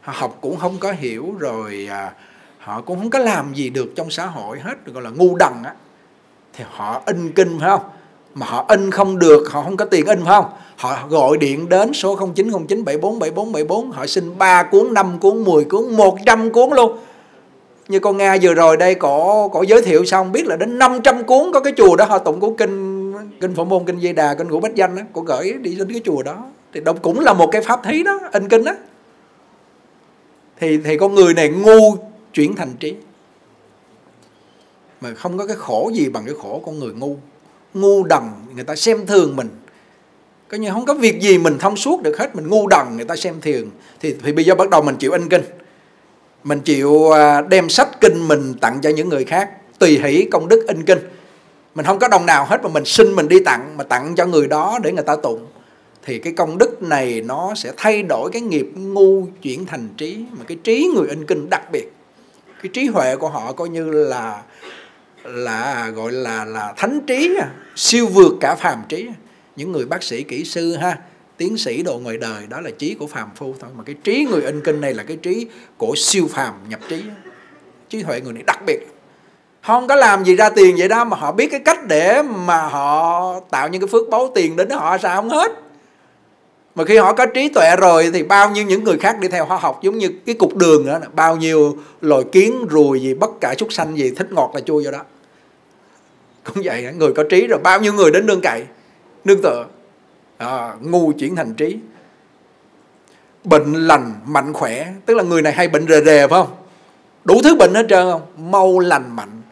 họ học cũng không có hiểu rồi à, họ cũng không có làm gì được trong xã hội hết gọi là ngu đần á. Thì họ in kinh phải không? Mà họ in không được, họ không có tiền in, phải không? Họ gọi điện đến số 0909747474 họ xin 3 cuốn 5 cuốn 10 cuốn 100 cuốn luôn. Như con Nga vừa rồi đây, có có giới thiệu xong biết là đến 500 cuốn có cái chùa đó, họ tụng của kinh kinh phổ môn, kinh di đà, kinh ngũ bách danh đó có gửi đi đến cái chùa đó. Thì đó cũng là một cái pháp thí đó, in kinh đó thì thì con người này ngu, chuyển thành trí. Mà không có cái khổ gì bằng cái khổ con người ngu ngu đần, người ta xem thường mình. Coi như không có việc gì mình thông suốt được hết, mình ngu đần, người ta xem thường. Thì thì bây giờ bắt đầu mình chịu in kinh. Mình chịu à, đem sách kinh mình tặng cho những người khác, tùy hỷ công đức in kinh. Mình không có đồng nào hết mà mình xin mình đi tặng, mà tặng cho người đó để người ta tụng. Thì cái công đức này nó sẽ thay đổi cái nghiệp ngu chuyển thành trí, mà cái trí người in kinh đặc biệt. Cái trí huệ của họ coi như là là, gọi là là thánh trí siêu vượt cả phàm trí những người bác sĩ, kỹ sư ha, tiến sĩ đồ ngoài đời, đó là trí của phàm phu thôi. Mà cái trí người in kinh này là cái trí của siêu phàm nhập trí trí huệ người này đặc biệt. Không có làm gì ra tiền vậy đó, mà họ biết cái cách để mà họ tạo những cái phước báu tiền đến họ sao không hết. Mà khi họ có trí tuệ rồi thì bao nhiêu những người khác đi theo họ học, giống như cái cục đường đó bao nhiêu loài kiến, ruồi gì, bất cả súc sanh gì thích ngọt là chui vô đó cũng vậy người có trí rồi bao nhiêu người đến nương cậy nương tựa. À, ngu chuyển thành trí. Bệnh lành mạnh khỏe tức là người này hay bệnh rề rề phải không? Đủ thứ bệnh hết trơn không? Mau lành mạnh.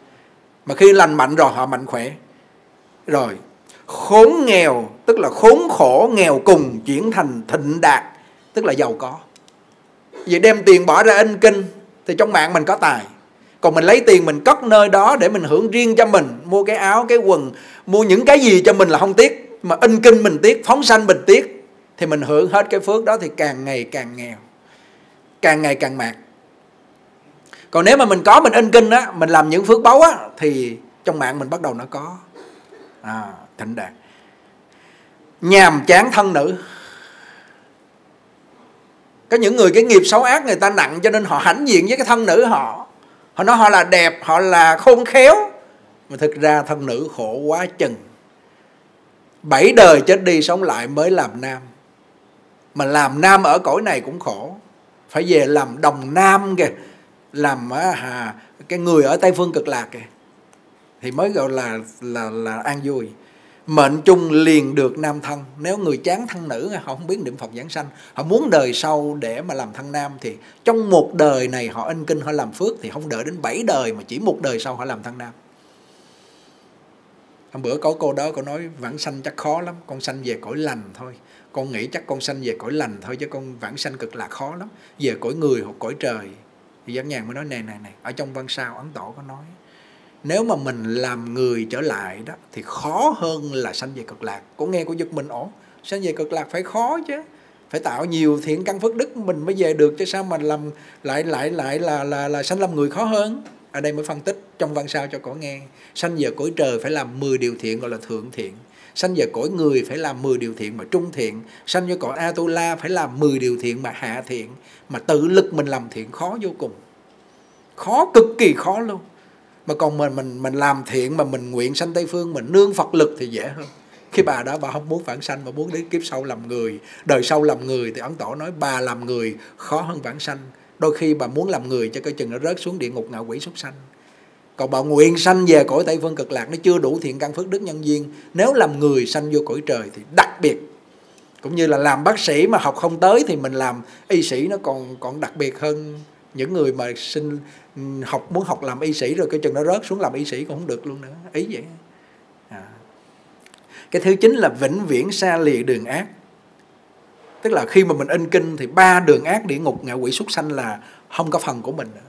Mà khi lành mạnh rồi họ mạnh khỏe. Rồi khốn nghèo tức là khốn khổ nghèo cùng chuyển thành thịnh đạt tức là giàu có. Vậy đem tiền bỏ ra in kinh thì trong mạng mình có tài còn mình lấy tiền mình cất nơi đó để mình hưởng riêng cho mình. Mua cái áo cái quần mua những cái gì cho mình là không tiếc. Mà in kinh mình tiếc phóng sanh mình tiếc thì mình hưởng hết cái phước đó thì càng ngày càng nghèo càng ngày càng mạt. Còn nếu mà mình có mình in kinh á mình làm những phước báu á thì trong mạng mình bắt đầu nó có. À, thịnh đạt nhàm chán thân nữ. Có những người cái nghiệp xấu ác người ta nặng cho nên họ hãnh diện với cái thân nữ họ họ nói họ là đẹp họ là khôn khéo. Mà thực ra thân nữ khổ quá chừng. Bảy đời chết đi sống lại mới làm nam. Mà làm nam ở cõi này cũng khổ. Phải về làm đồng nam kìa. Làm à, cái người ở tây phương cực lạc kìa. Thì mới gọi là là là an vui mệnh chung liền được nam thân. Nếu người chán thân nữ à, họ không biết niệm phật giảng sanh. Họ muốn đời sau để mà làm thân nam thì trong một đời này họ in kinh, họ làm phước thì không đợi đến bảy đời mà chỉ một đời sau họ làm thân nam. Hôm bữa có cô đó, cô nói, vãng sanh chắc khó lắm, con sanh về cõi lành thôi. Con nghĩ chắc con sanh về cõi lành thôi chứ con vãng sanh cực là khó lắm. Về cõi người hoặc cõi trời. Thì giảng nhàn mới nói này này này ở trong văn sao ấn tổ có nói nếu mà mình làm người trở lại đó, thì khó hơn là sanh về cực lạc. Có nghe của giật mình ổn? Sanh về cực lạc phải khó chứ. Phải tạo nhiều thiện căn phước đức mình mới về được, chứ sao mà làm lại lại lại là là là sanh làm người khó hơn? Ở đây mới phân tích trong văn sao cho cổ nghe. Sanh về cõi trời phải làm 10 điều thiện, gọi là thượng thiện. Sanh về cõi người phải làm 10 điều thiện mà trung thiện. Sanh về cõi Atula phải làm 10 điều thiện mà hạ thiện. Mà tự lực mình làm thiện khó vô cùng. Khó cực kỳ khó luôn mà còn mình mình mình làm thiện mà mình nguyện sanh tây phương, mình nương phật lực thì dễ hơn. Khi bà đó, bà không muốn vãng sanh mà muốn đến kiếp sau làm người, đời sau làm người, thì ấn tổ nói bà làm người khó hơn vãng sanh. Đôi khi bà muốn làm người cho cái chừng nó rớt xuống địa ngục ngạ quỷ súc sanh. Còn bà nguyện sanh về cõi tây phương cực lạc, nó chưa đủ thiện căn phước đức nhân duyên. Nếu làm người sanh vô cõi trời thì đặc biệt. Cũng như là làm bác sĩ mà học không tới thì mình làm y sĩ nó còn còn đặc biệt hơn những người mà sinh ừ, học, muốn học làm y sĩ rồi cái chừng nó rớt xuống làm y sĩ cũng không được luôn nữa. Ý vậy. À. cái thứ chính là vĩnh viễn xa lìa đường ác. Tức là khi mà mình in kinh thì ba đường ác địa ngục, ngạ quỷ súc sanh là không có phần của mình nữa.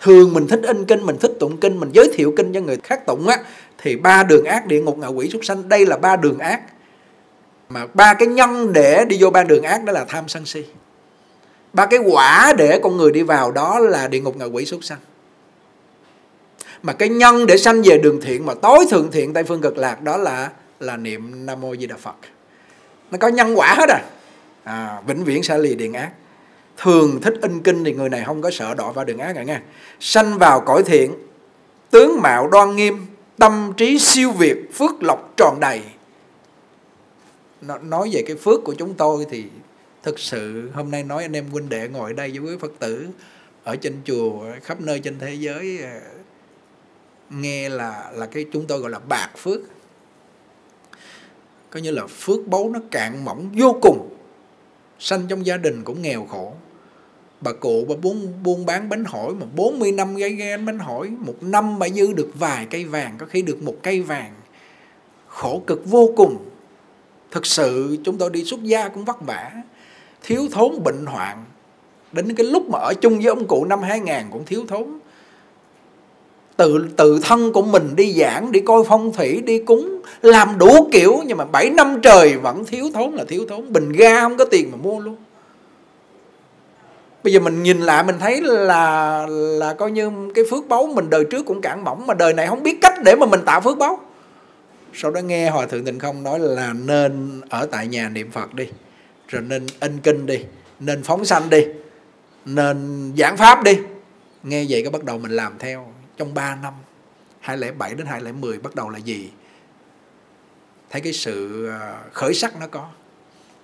Thường mình thích in kinh, mình thích tụng kinh, mình giới thiệu kinh cho người khác tụng á, thì ba đường ác địa ngục, ngạ quỷ súc sanh, đây là ba đường ác. Mà ba cái nhân để đi vô ba đường ác đó là tham sân si ba cái quả để con người đi vào đó là địa ngục ngạ quỷ súc sanh. Mà cái nhân để sanh về đường thiện mà tối thượng thiện tây phương cực lạc đó là là niệm nam mô di đà phật. Nó có nhân quả hết à, à vĩnh viễn sẽ lì điện ác. Thường thích in kinh thì người này không có sợ đọa vào đường ác cả nha. Sanh vào cõi thiện tướng mạo đoan nghiêm tâm trí siêu việt phước lộc tròn đầy. Nói về cái phước của chúng tôi thì thực sự, hôm nay nói anh em huynh đệ ngồi đây với quý phật tử ở trên chùa, khắp nơi trên thế giới à, nghe là là cái chúng tôi gọi là bạc phước. Coi như là phước báu nó cạn mỏng vô cùng, sanh trong gia đình cũng nghèo khổ. Bà cụ bà buôn buôn bán bánh hỏi mà 40 năm gây ghe bánh hỏi, một năm bà dư được vài cây vàng, có khi được một cây vàng. Khổ cực vô cùng. Thực sự, chúng tôi đi xuất gia cũng vất vả thiếu thốn bệnh hoạn. Đến cái lúc mà ở chung với ông cụ năm 2000 cũng thiếu thốn. Từ từ thân của mình đi giảng, đi coi phong thủy, đi cúng, làm đủ kiểu nhưng mà 7 năm trời vẫn thiếu thốn là thiếu thốn. Bình ga không có tiền mà mua luôn. Bây giờ mình nhìn lại, mình thấy là là coi như cái phước báu mình đời trước cũng cạn mỏng mà đời này không biết cách để mà mình tạo phước báu sau đó nghe hòa thượng tịnh không nói là nên ở tại nhà niệm phật đi rồi nên in kinh đi, nên phóng sanh đi, nên giảng pháp đi. Nghe vậy cái bắt đầu mình làm theo. Trong 3 năm 207 đến 210 bắt đầu là gì? Thấy cái sự à, khởi sắc nó có.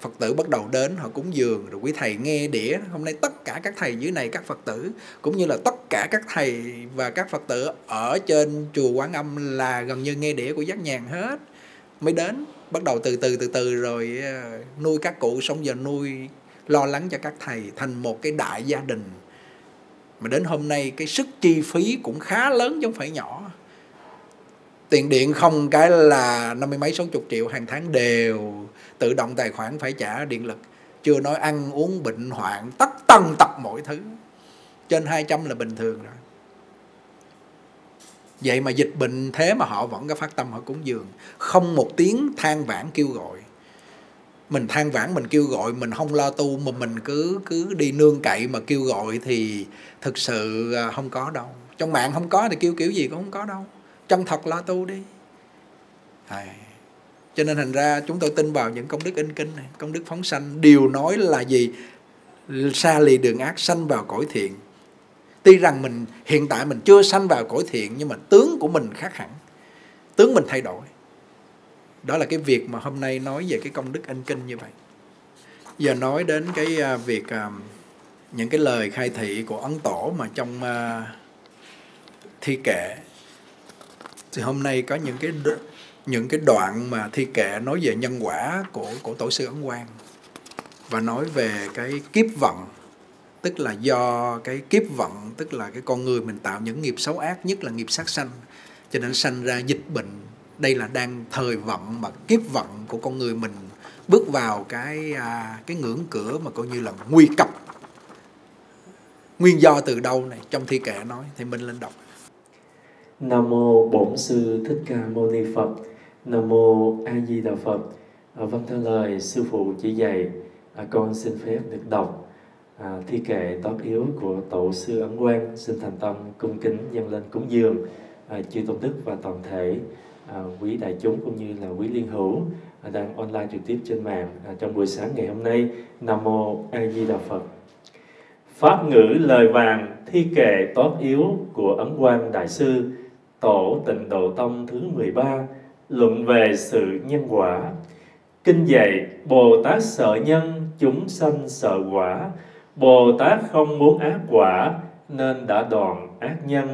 Phật tử bắt đầu đến, họ cúng dường, rồi quý thầy nghe đĩa. Hôm nay tất cả các thầy dưới này, các Phật tử, cũng như là tất cả các thầy và các Phật tử ở trên chùa Quán Âm là gần như nghe đĩa của giác nhàn hết mới đến bắt đầu từ từ từ từ rồi à, nuôi các cụ xong giờ nuôi, lo lắng cho các thầy thành một cái đại gia đình. Mà đến hôm nay cái sức chi phí cũng khá lớn chứ không phải nhỏ. Tiền điện không cái là năm mươi mấy, sáu chục triệu hàng tháng đều tự động tài khoản phải trả điện lực. Chưa nói ăn uống bệnh hoạn, tất tần tật mọi thứ. Trên 200 là bình thường rồi vậy mà dịch bệnh thế mà họ vẫn có phát tâm họ cúng dường. Không một tiếng than vãn kêu gọi. Mình than vãn, mình kêu gọi, mình không lo tu, mà mình cứ cứ đi nương cậy mà kêu gọi thì thực sự à, không có đâu. Trong mạng không có thì kêu kiểu gì cũng không có đâu. Chân thật lo tu đi. À. cho nên thành ra chúng tôi tin vào những công đức in kinh này, công đức phóng sanh. Đều nói là gì? Xa lì đường ác sanh vào cõi thiện tuy rằng mình, hiện tại mình chưa sanh vào cõi thiện, nhưng mà tướng của mình khác hẳn. Tướng mình thay đổi. Đó là cái việc mà hôm nay nói về cái công đức anh kinh như vậy. Giờ nói đến cái à, việc à, những cái lời khai thị của ấn tổ mà trong à, thi kệ. Thì hôm nay có những cái những cái đoạn mà thi kệ nói về nhân quả của của tổ sư ấn quang và nói về cái kiếp vận tức là do cái kiếp vận tức là cái con người mình tạo những nghiệp xấu ác nhất là nghiệp sát sanh. Cho nên sanh ra dịch bệnh. Đây là đang thời vận mà kiếp vận của con người mình bước vào cái à, cái ngưỡng cửa mà coi như là nguy cấp. Nguyên do từ đâu này? Trong thi kệ nói thì mình lên đọc. Nam mô Bổn sư Thích Ca Mâu Ni Phật. Nam mô A Di Đà Phật. À, vâng thưa lời sư phụ chỉ dạy, à, con xin phép được đọc à, thi kệ tóm yếu của tổ sư Ấn Quang xin thành tâm cung kính dâng lên cúng dường à, chư tôn đức và toàn thể à, quý đại chúng cũng như là quý liên hữu à, đang online trực tiếp trên mạng à, trong buổi sáng ngày hôm nay nam mô a di đà phật. Pháp ngữ lời vàng thi kệ tóm yếu của ấn quang đại sư tổ tịnh độ tông thứ 13 luận về sự nhân quả. Kinh dạy bồ tát sợ nhân chúng sanh sợ quả bồ tát không muốn ác quả, nên đã đoạn ác nhân.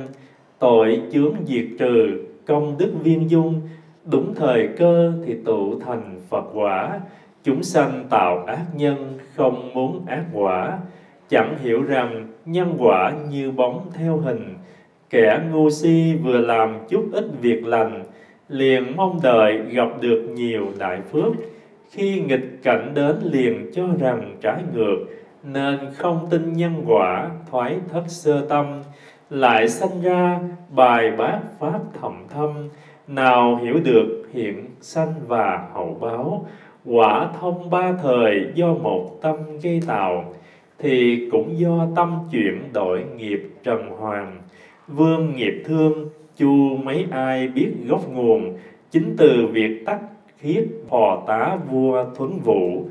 Tội chướng diệt trừ, công đức viên dung. Đúng thời cơ thì tụ thành phật quả. Chúng sanh tạo ác nhân, không muốn ác quả. Chẳng hiểu rằng nhân quả như bóng theo hình. Kẻ ngu si vừa làm chút ít việc lành, liền mong đợi gặp được nhiều đại phước. Khi nghịch cảnh đến liền cho rằng trái ngược nên không tin nhân quả, thoái thất sơ tâm, lại sanh ra bài bác pháp thầm thâm, nào hiểu được hiện sanh và hậu báo, quả thông ba thời do một tâm gây tạo, thì cũng do tâm chuyển đổi nghiệp trần hoàng vương nghiệp thương, chu mấy ai biết gốc nguồn, chính từ việc tắc khiết phò tá vua thuấn vũ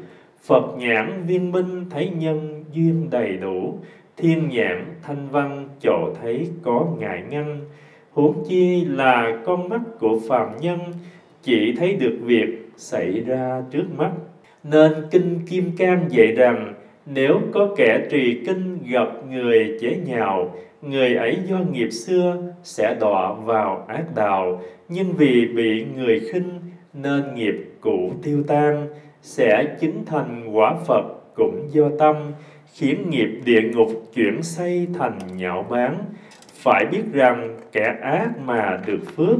phật nhãn viên minh thấy nhân duyên đầy đủ, thiên nhãn thanh văn chỗ thấy có ngại ngăn. Huống chi là con mắt của phàm nhân, chỉ thấy được việc xảy ra trước mắt. Nên kinh kim cang dạy rằng, nếu có kẻ trì kinh gặp người chế nhạo, người ấy do nghiệp xưa sẽ đọa vào ác đạo. Nhưng vì bị người khinh, nên nghiệp cũ tiêu tan sẽ chính thành quả phật cũng do tâm, khiến nghiệp địa ngục chuyển xây thành nhạo báng phải biết rằng kẻ ác mà được phước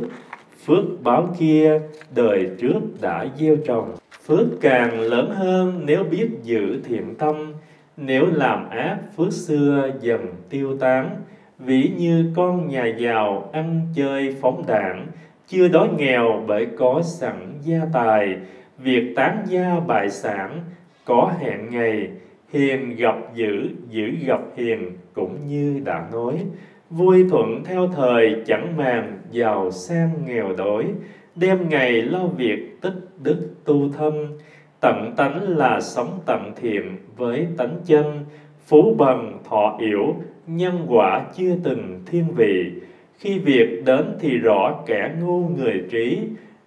phước báo kia đời trước đã gieo trồng. Phước càng lớn hơn nếu biết giữ thiện tâm, nếu làm ác phước xưa dần tiêu tán. Ví như con nhà giàu ăn chơi phóng đảng, chưa đói nghèo bởi có sẵn gia tài việc tán gia bại sản có hẹn ngày, hiền gặp dữ dữ gặp hiền cũng như đã nói. Vui thuận theo thời chẳng màng, giàu sang nghèo đói. Đêm ngày lo việc tích đức tu thâm tận tánh là sống tận thiện với tánh chân. Phú bằng thọ yểu nhân quả chưa từng thiên vị. Khi việc đến thì rõ kẻ ngu người trí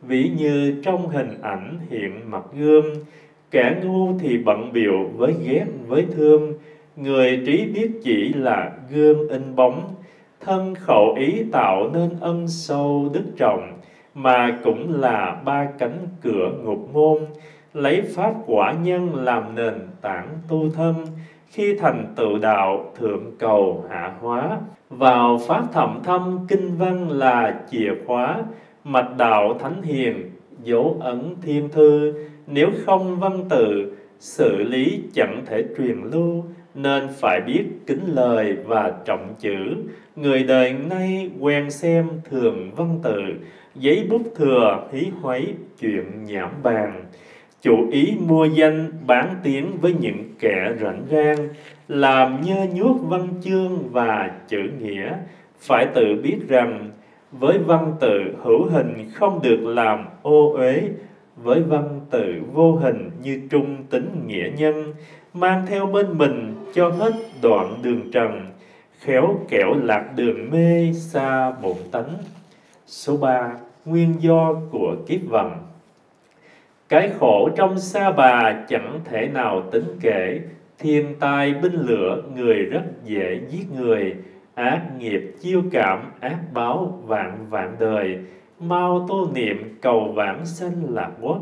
ví như trong hình ảnh hiện mặt gươm, kẻ ngu thì bận biểu với ghét, với thương. Người trí biết chỉ là gươm in bóng. Thân khẩu ý tạo nên ân sâu đức trọng, mà cũng là ba cánh cửa ngục môn. Lấy pháp quả nhân làm nền tảng tu thân. Khi thành tựu đạo, thượng cầu hạ hóa. Vào pháp thầm thâm, kinh văn là chìa khóa mạch đạo thánh hiền dấu ấn thiên thư. Nếu không văn tự xử lý chẳng thể truyền lưu, nên phải biết kính lời và trọng chữ. Người đời nay quen xem thường văn tự giấy bút thừa, hí hoáy chuyện nhảm bàn. Chủ ý mua danh, bán tiếng với những kẻ rảnh rang, làm nhơ nhuốc văn chương và chữ nghĩa. Phải tự biết rằng với văn tự hữu hình không được làm ô uế, với văn tự vô hình như trung tính nghĩa nhân, mang theo bên mình cho hết đoạn đường trần, khéo kẻo lạc đường mê xa bổn tánh. Số 3 nguyên do của kiếp vần. Cái khổ trong xa bà chẳng thể nào tính kể, thiên tai binh lửa người rất dễ giết người ác nghiệp chiêu cảm, ác báo vạn vạn đời. Mau tu niệm cầu vãng sanh lạc quốc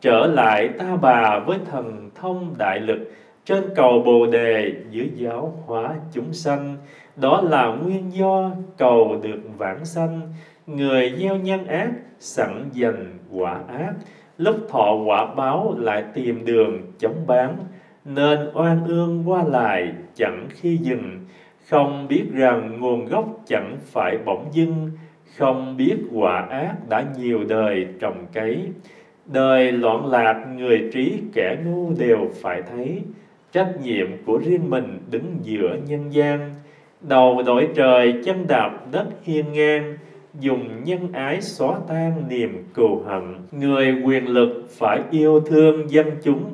trở lại ta bà với thần thông đại lực. Trên cầu bồ đề, dưới giáo hóa chúng sanh. Đó là nguyên do cầu được vãng sanh. Người gieo nhân ác, sẵn dành quả ác. Lúc thọ quả báo lại tìm đường chống bán. Nên oan ương qua lại, chẳng khi dừng không biết rằng nguồn gốc chẳng phải bỗng dưng, không biết quả ác đã nhiều đời trồng cấy. Đời loạn lạc người trí kẻ ngu đều phải thấy, trách nhiệm của riêng mình đứng giữa nhân gian. Đầu đội trời chân đạp đất hiên ngang, dùng nhân ái xóa tan niềm cừu hận. Người quyền lực phải yêu thương dân chúng,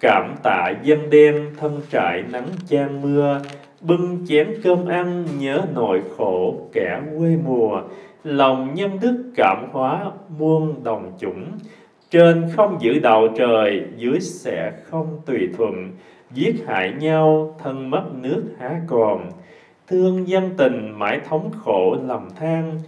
cảm tạ dân đen thân trại nắng chan mưa bưng chén cơm ăn nhớ nỗi khổ kẻ quê mùa. Lòng nhân đức cảm hóa muôn đồng chủng. Trên không giữ đạo trời, dưới sẽ không tùy thuận. Giết hại nhau, thân mất nước há còn thương dân tình mãi thống khổ lầm than.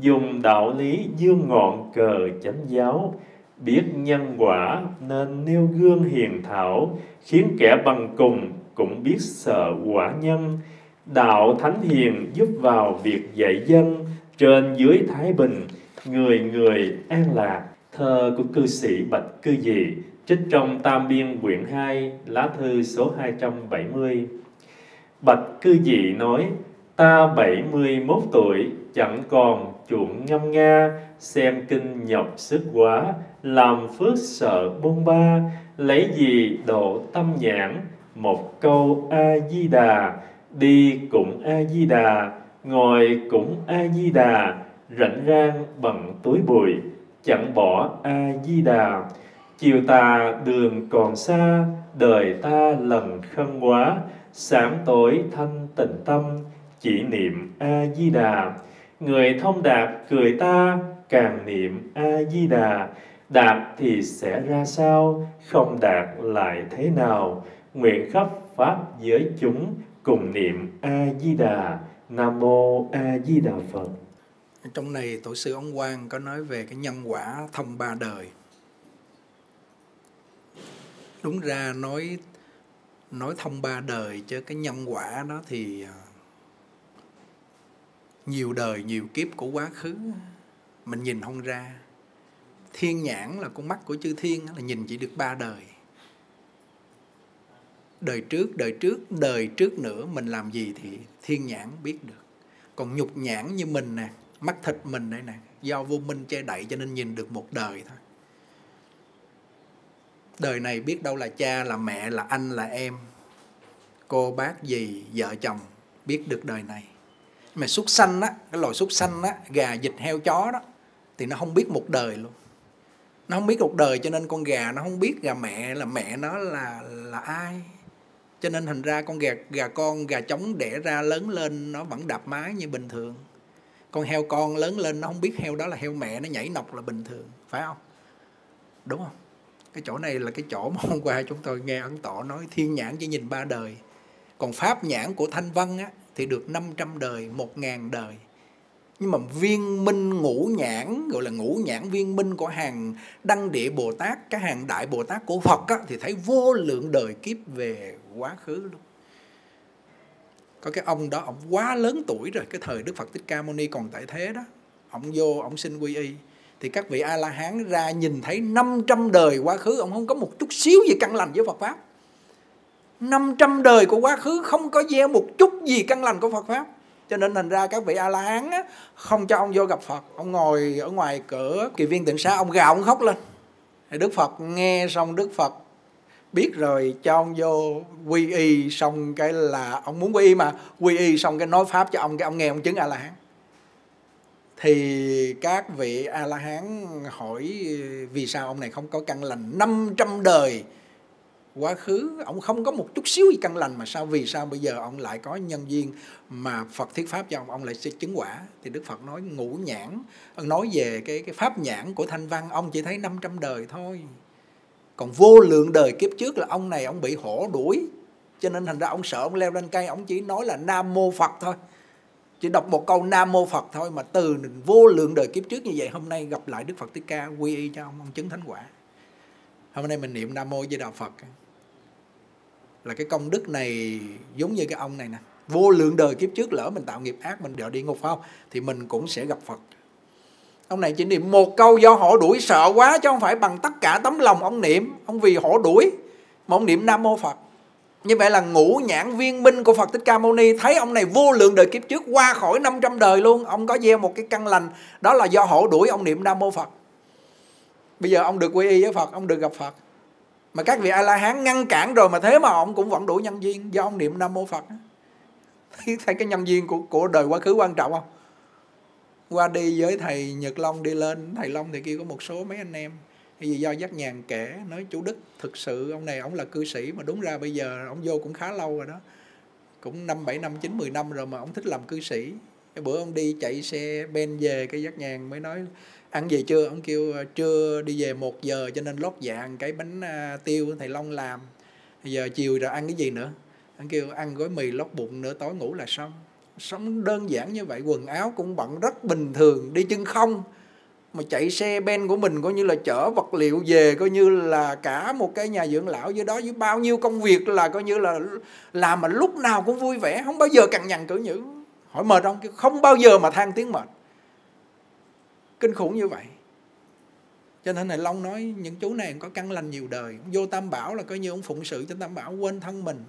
Dùng đạo lý dương ngọn cờ chánh giáo. Biết nhân quả nên nêu gương hiền thảo, khiến kẻ bằng cùng cũng biết sợ quả nhân. Đạo thánh hiền giúp vào việc dạy dân trên dưới thái bình, người người an lạc. Thơ của cư sĩ bạch cư dị trích trong tam biên quyển 2 lá thư số 270 bạch cư dị nói, ta 71 tuổi, chẳng còn chuộng ngâm nga, xem kinh nhọc sức quá, làm phước sợ bôn ba, lấy gì độ tâm nhãn một câu a di đà đi cũng a di đà ngồi cũng a di đà rảnh rang bằng túi bụi chẳng bỏ a di đà chiều tà đường còn xa, đời ta lần khâm quá, sáng tối thanh tịnh tâm, chỉ niệm a di đà người thông đạt cười ta, càng niệm a di đà đạt thì sẽ ra sao, không đạt lại thế nào nguyện khắp pháp giới chúng cùng niệm a di đà nam mô a di đà phật. Trong này tổ sư ông quang có nói về cái nhân quả thông ba đời. Đúng ra nói nói thông ba đời chứ cái nhân quả đó thì à, nhiều đời, nhiều kiếp của quá khứ mình nhìn không ra. Thiên nhãn là con mắt của chư thiên là nhìn chỉ được ba đời đời trước đời trước đời trước nữa, mình làm gì thì thiên nhãn biết được. Còn nhục nhãn như mình nè, mắt thịt mình đây nè, do vô minh che đậy cho nên nhìn được một đời thôi. Đời này biết đâu là cha, là mẹ, là anh, là em. Cô, bác gì vợ, chồng biết được đời này. Mà súc sanh á, cái loài súc sanh á, gà, vịt, heo, chó đó, thì nó không biết một đời luôn. Nó không biết một đời cho nên con gà nó không biết gà mẹ, là mẹ nó là là ai? Cho nên thành ra con gà gà con gà trống đẻ ra lớn lên nó vẫn đạp mái như bình thường. Con heo con lớn lên nó không biết heo đó là heo mẹ nó nhảy nọc là bình thường phải không? Đúng không? Cái chỗ này là cái chỗ mà hôm qua chúng tôi nghe ấn tỏ nói thiên nhãn chỉ nhìn ba đời. Còn pháp nhãn của thanh văn á, thì được 500 đời, 1.000 đời. Nhưng mà viên minh ngũ nhãn, gọi là ngũ nhãn viên minh của hàng đăng địa Bồ Tát, các hàng đại Bồ Tát của Phật á, thì thấy vô lượng đời kiếp về quá khứ luôn. Có cái ông đó, ông quá lớn tuổi rồi, cái thời Đức Phật Thích Ca Mâu Ni còn tại thế đó. Ông vô, ông xin quy y. Thì các vị A-la-hán ra nhìn thấy 500 đời quá khứ, ông không có một chút xíu gì căn lành với Phật Pháp 500 đời của quá khứ không có gieo một chút gì căn lành của Phật Pháp. Cho nên thành ra các vị A-la-hán không cho ông vô gặp Phật. Ông ngồi ở ngoài cửa kỳ viên tịnh xá, ông gào ông khóc lên. Thì Đức Phật nghe xong Đức Phật biết rồi, cho ông vô quy y xong cái là ông muốn quy y mà. Quy y xong cái nói pháp cho ông, cái ông nghe ông chứng a la hán thì các vị a la hán hỏi, vì sao ông này không có căn lành 500 đời? Quá khứ, ông không có một chút xíu gì căn lành mà sao, vì sao bây giờ ông lại có nhân duyên mà Phật thuyết pháp cho ông ông lại sẽ chứng quả? Thì Đức Phật nói, ngũ nhãn. Nói về cái cái pháp nhãn của thanh văn, ông chỉ thấy 500 đời thôi còn vô lượng đời kiếp trước là ông này ông bị hổ đuổi. Cho nên thành ra ông sợ ông leo lên cây, ông chỉ nói là nam mô Phật thôi. Chỉ đọc một câu nam mô Phật thôi mà từ vô lượng đời kiếp trước như vậy, hôm nay gặp lại Đức Phật Thích Ca, quy y cho ông ông chứng thánh quả. Hôm nay mình niệm nam mô với đạo Phật. Là cái công đức này giống như cái ông này nè. Vô lượng đời kiếp trước lỡ mình tạo nghiệp ác, mình đọa địa ngục phải không? Thì mình cũng sẽ gặp phật ông này chỉ niệm một câu do họ đuổi sợ quá chứ không phải bằng tất cả tấm lòng ông niệm ông vì họ đuổi mà ông niệm nam mô phật như vậy là ngũ nhãn viên minh của Phật Thích Ca Mâu Ni thấy ông này vô lượng đời kiếp trước qua khỏi 500 đời luôn. Ông có gieo một cái căn lành. Đó là do họ đuổi ông niệm Nam Mô Phật. Bây giờ ông được quy y với Phật, ông được gặp Phật mà các vị a la hán ngăn cản rồi mà thế mà ông cũng vẫn đủ nhân duyên do ông niệm nam mô phật thấy cái nhân duyên của của đời quá khứ quan trọng không qua đi với thầy nhật long đi lên, thầy long thì kia có một số mấy anh em. Hay vì do giác nhàn kể, nói chủ đức, thực sự ông này ông là cư sĩ mà đúng ra bây giờ ông vô cũng khá lâu rồi đó. Cũng năm bảy năm, chín mười năm rồi mà ông thích làm cư sĩ. Cái bữa ông đi chạy xe ben về, cái giác nhàn mới nói, ăn gì chưa? Ông kêu ờ, trưa đi về một giờ cho nên lót dạng cái bánh à, tiêu thầy long làm. Giờ chiều rồi ăn cái gì nữa? Ông kêu, ăn gói mì lót bụng nữa tối ngủ là xong sống đơn giản như vậy, quần áo cũng bận rất bình thường, đi chân không. Mà chạy xe ben của mình coi như là chở vật liệu về, coi như là cả một cái nhà dưỡng lão dưới đó với bao nhiêu công việc là coi như là làm mà lúc nào cũng vui vẻ, không bao giờ cằn nhằn cử nhữ. Hỏi mệt không? Không bao giờ mà than tiếng mệt. Kinh khủng như vậy. Cho nên này long nói, những chú này có căn lành nhiều đời. Vô tam bảo là coi như ông phụng sự cho tam bảo, quên thân mình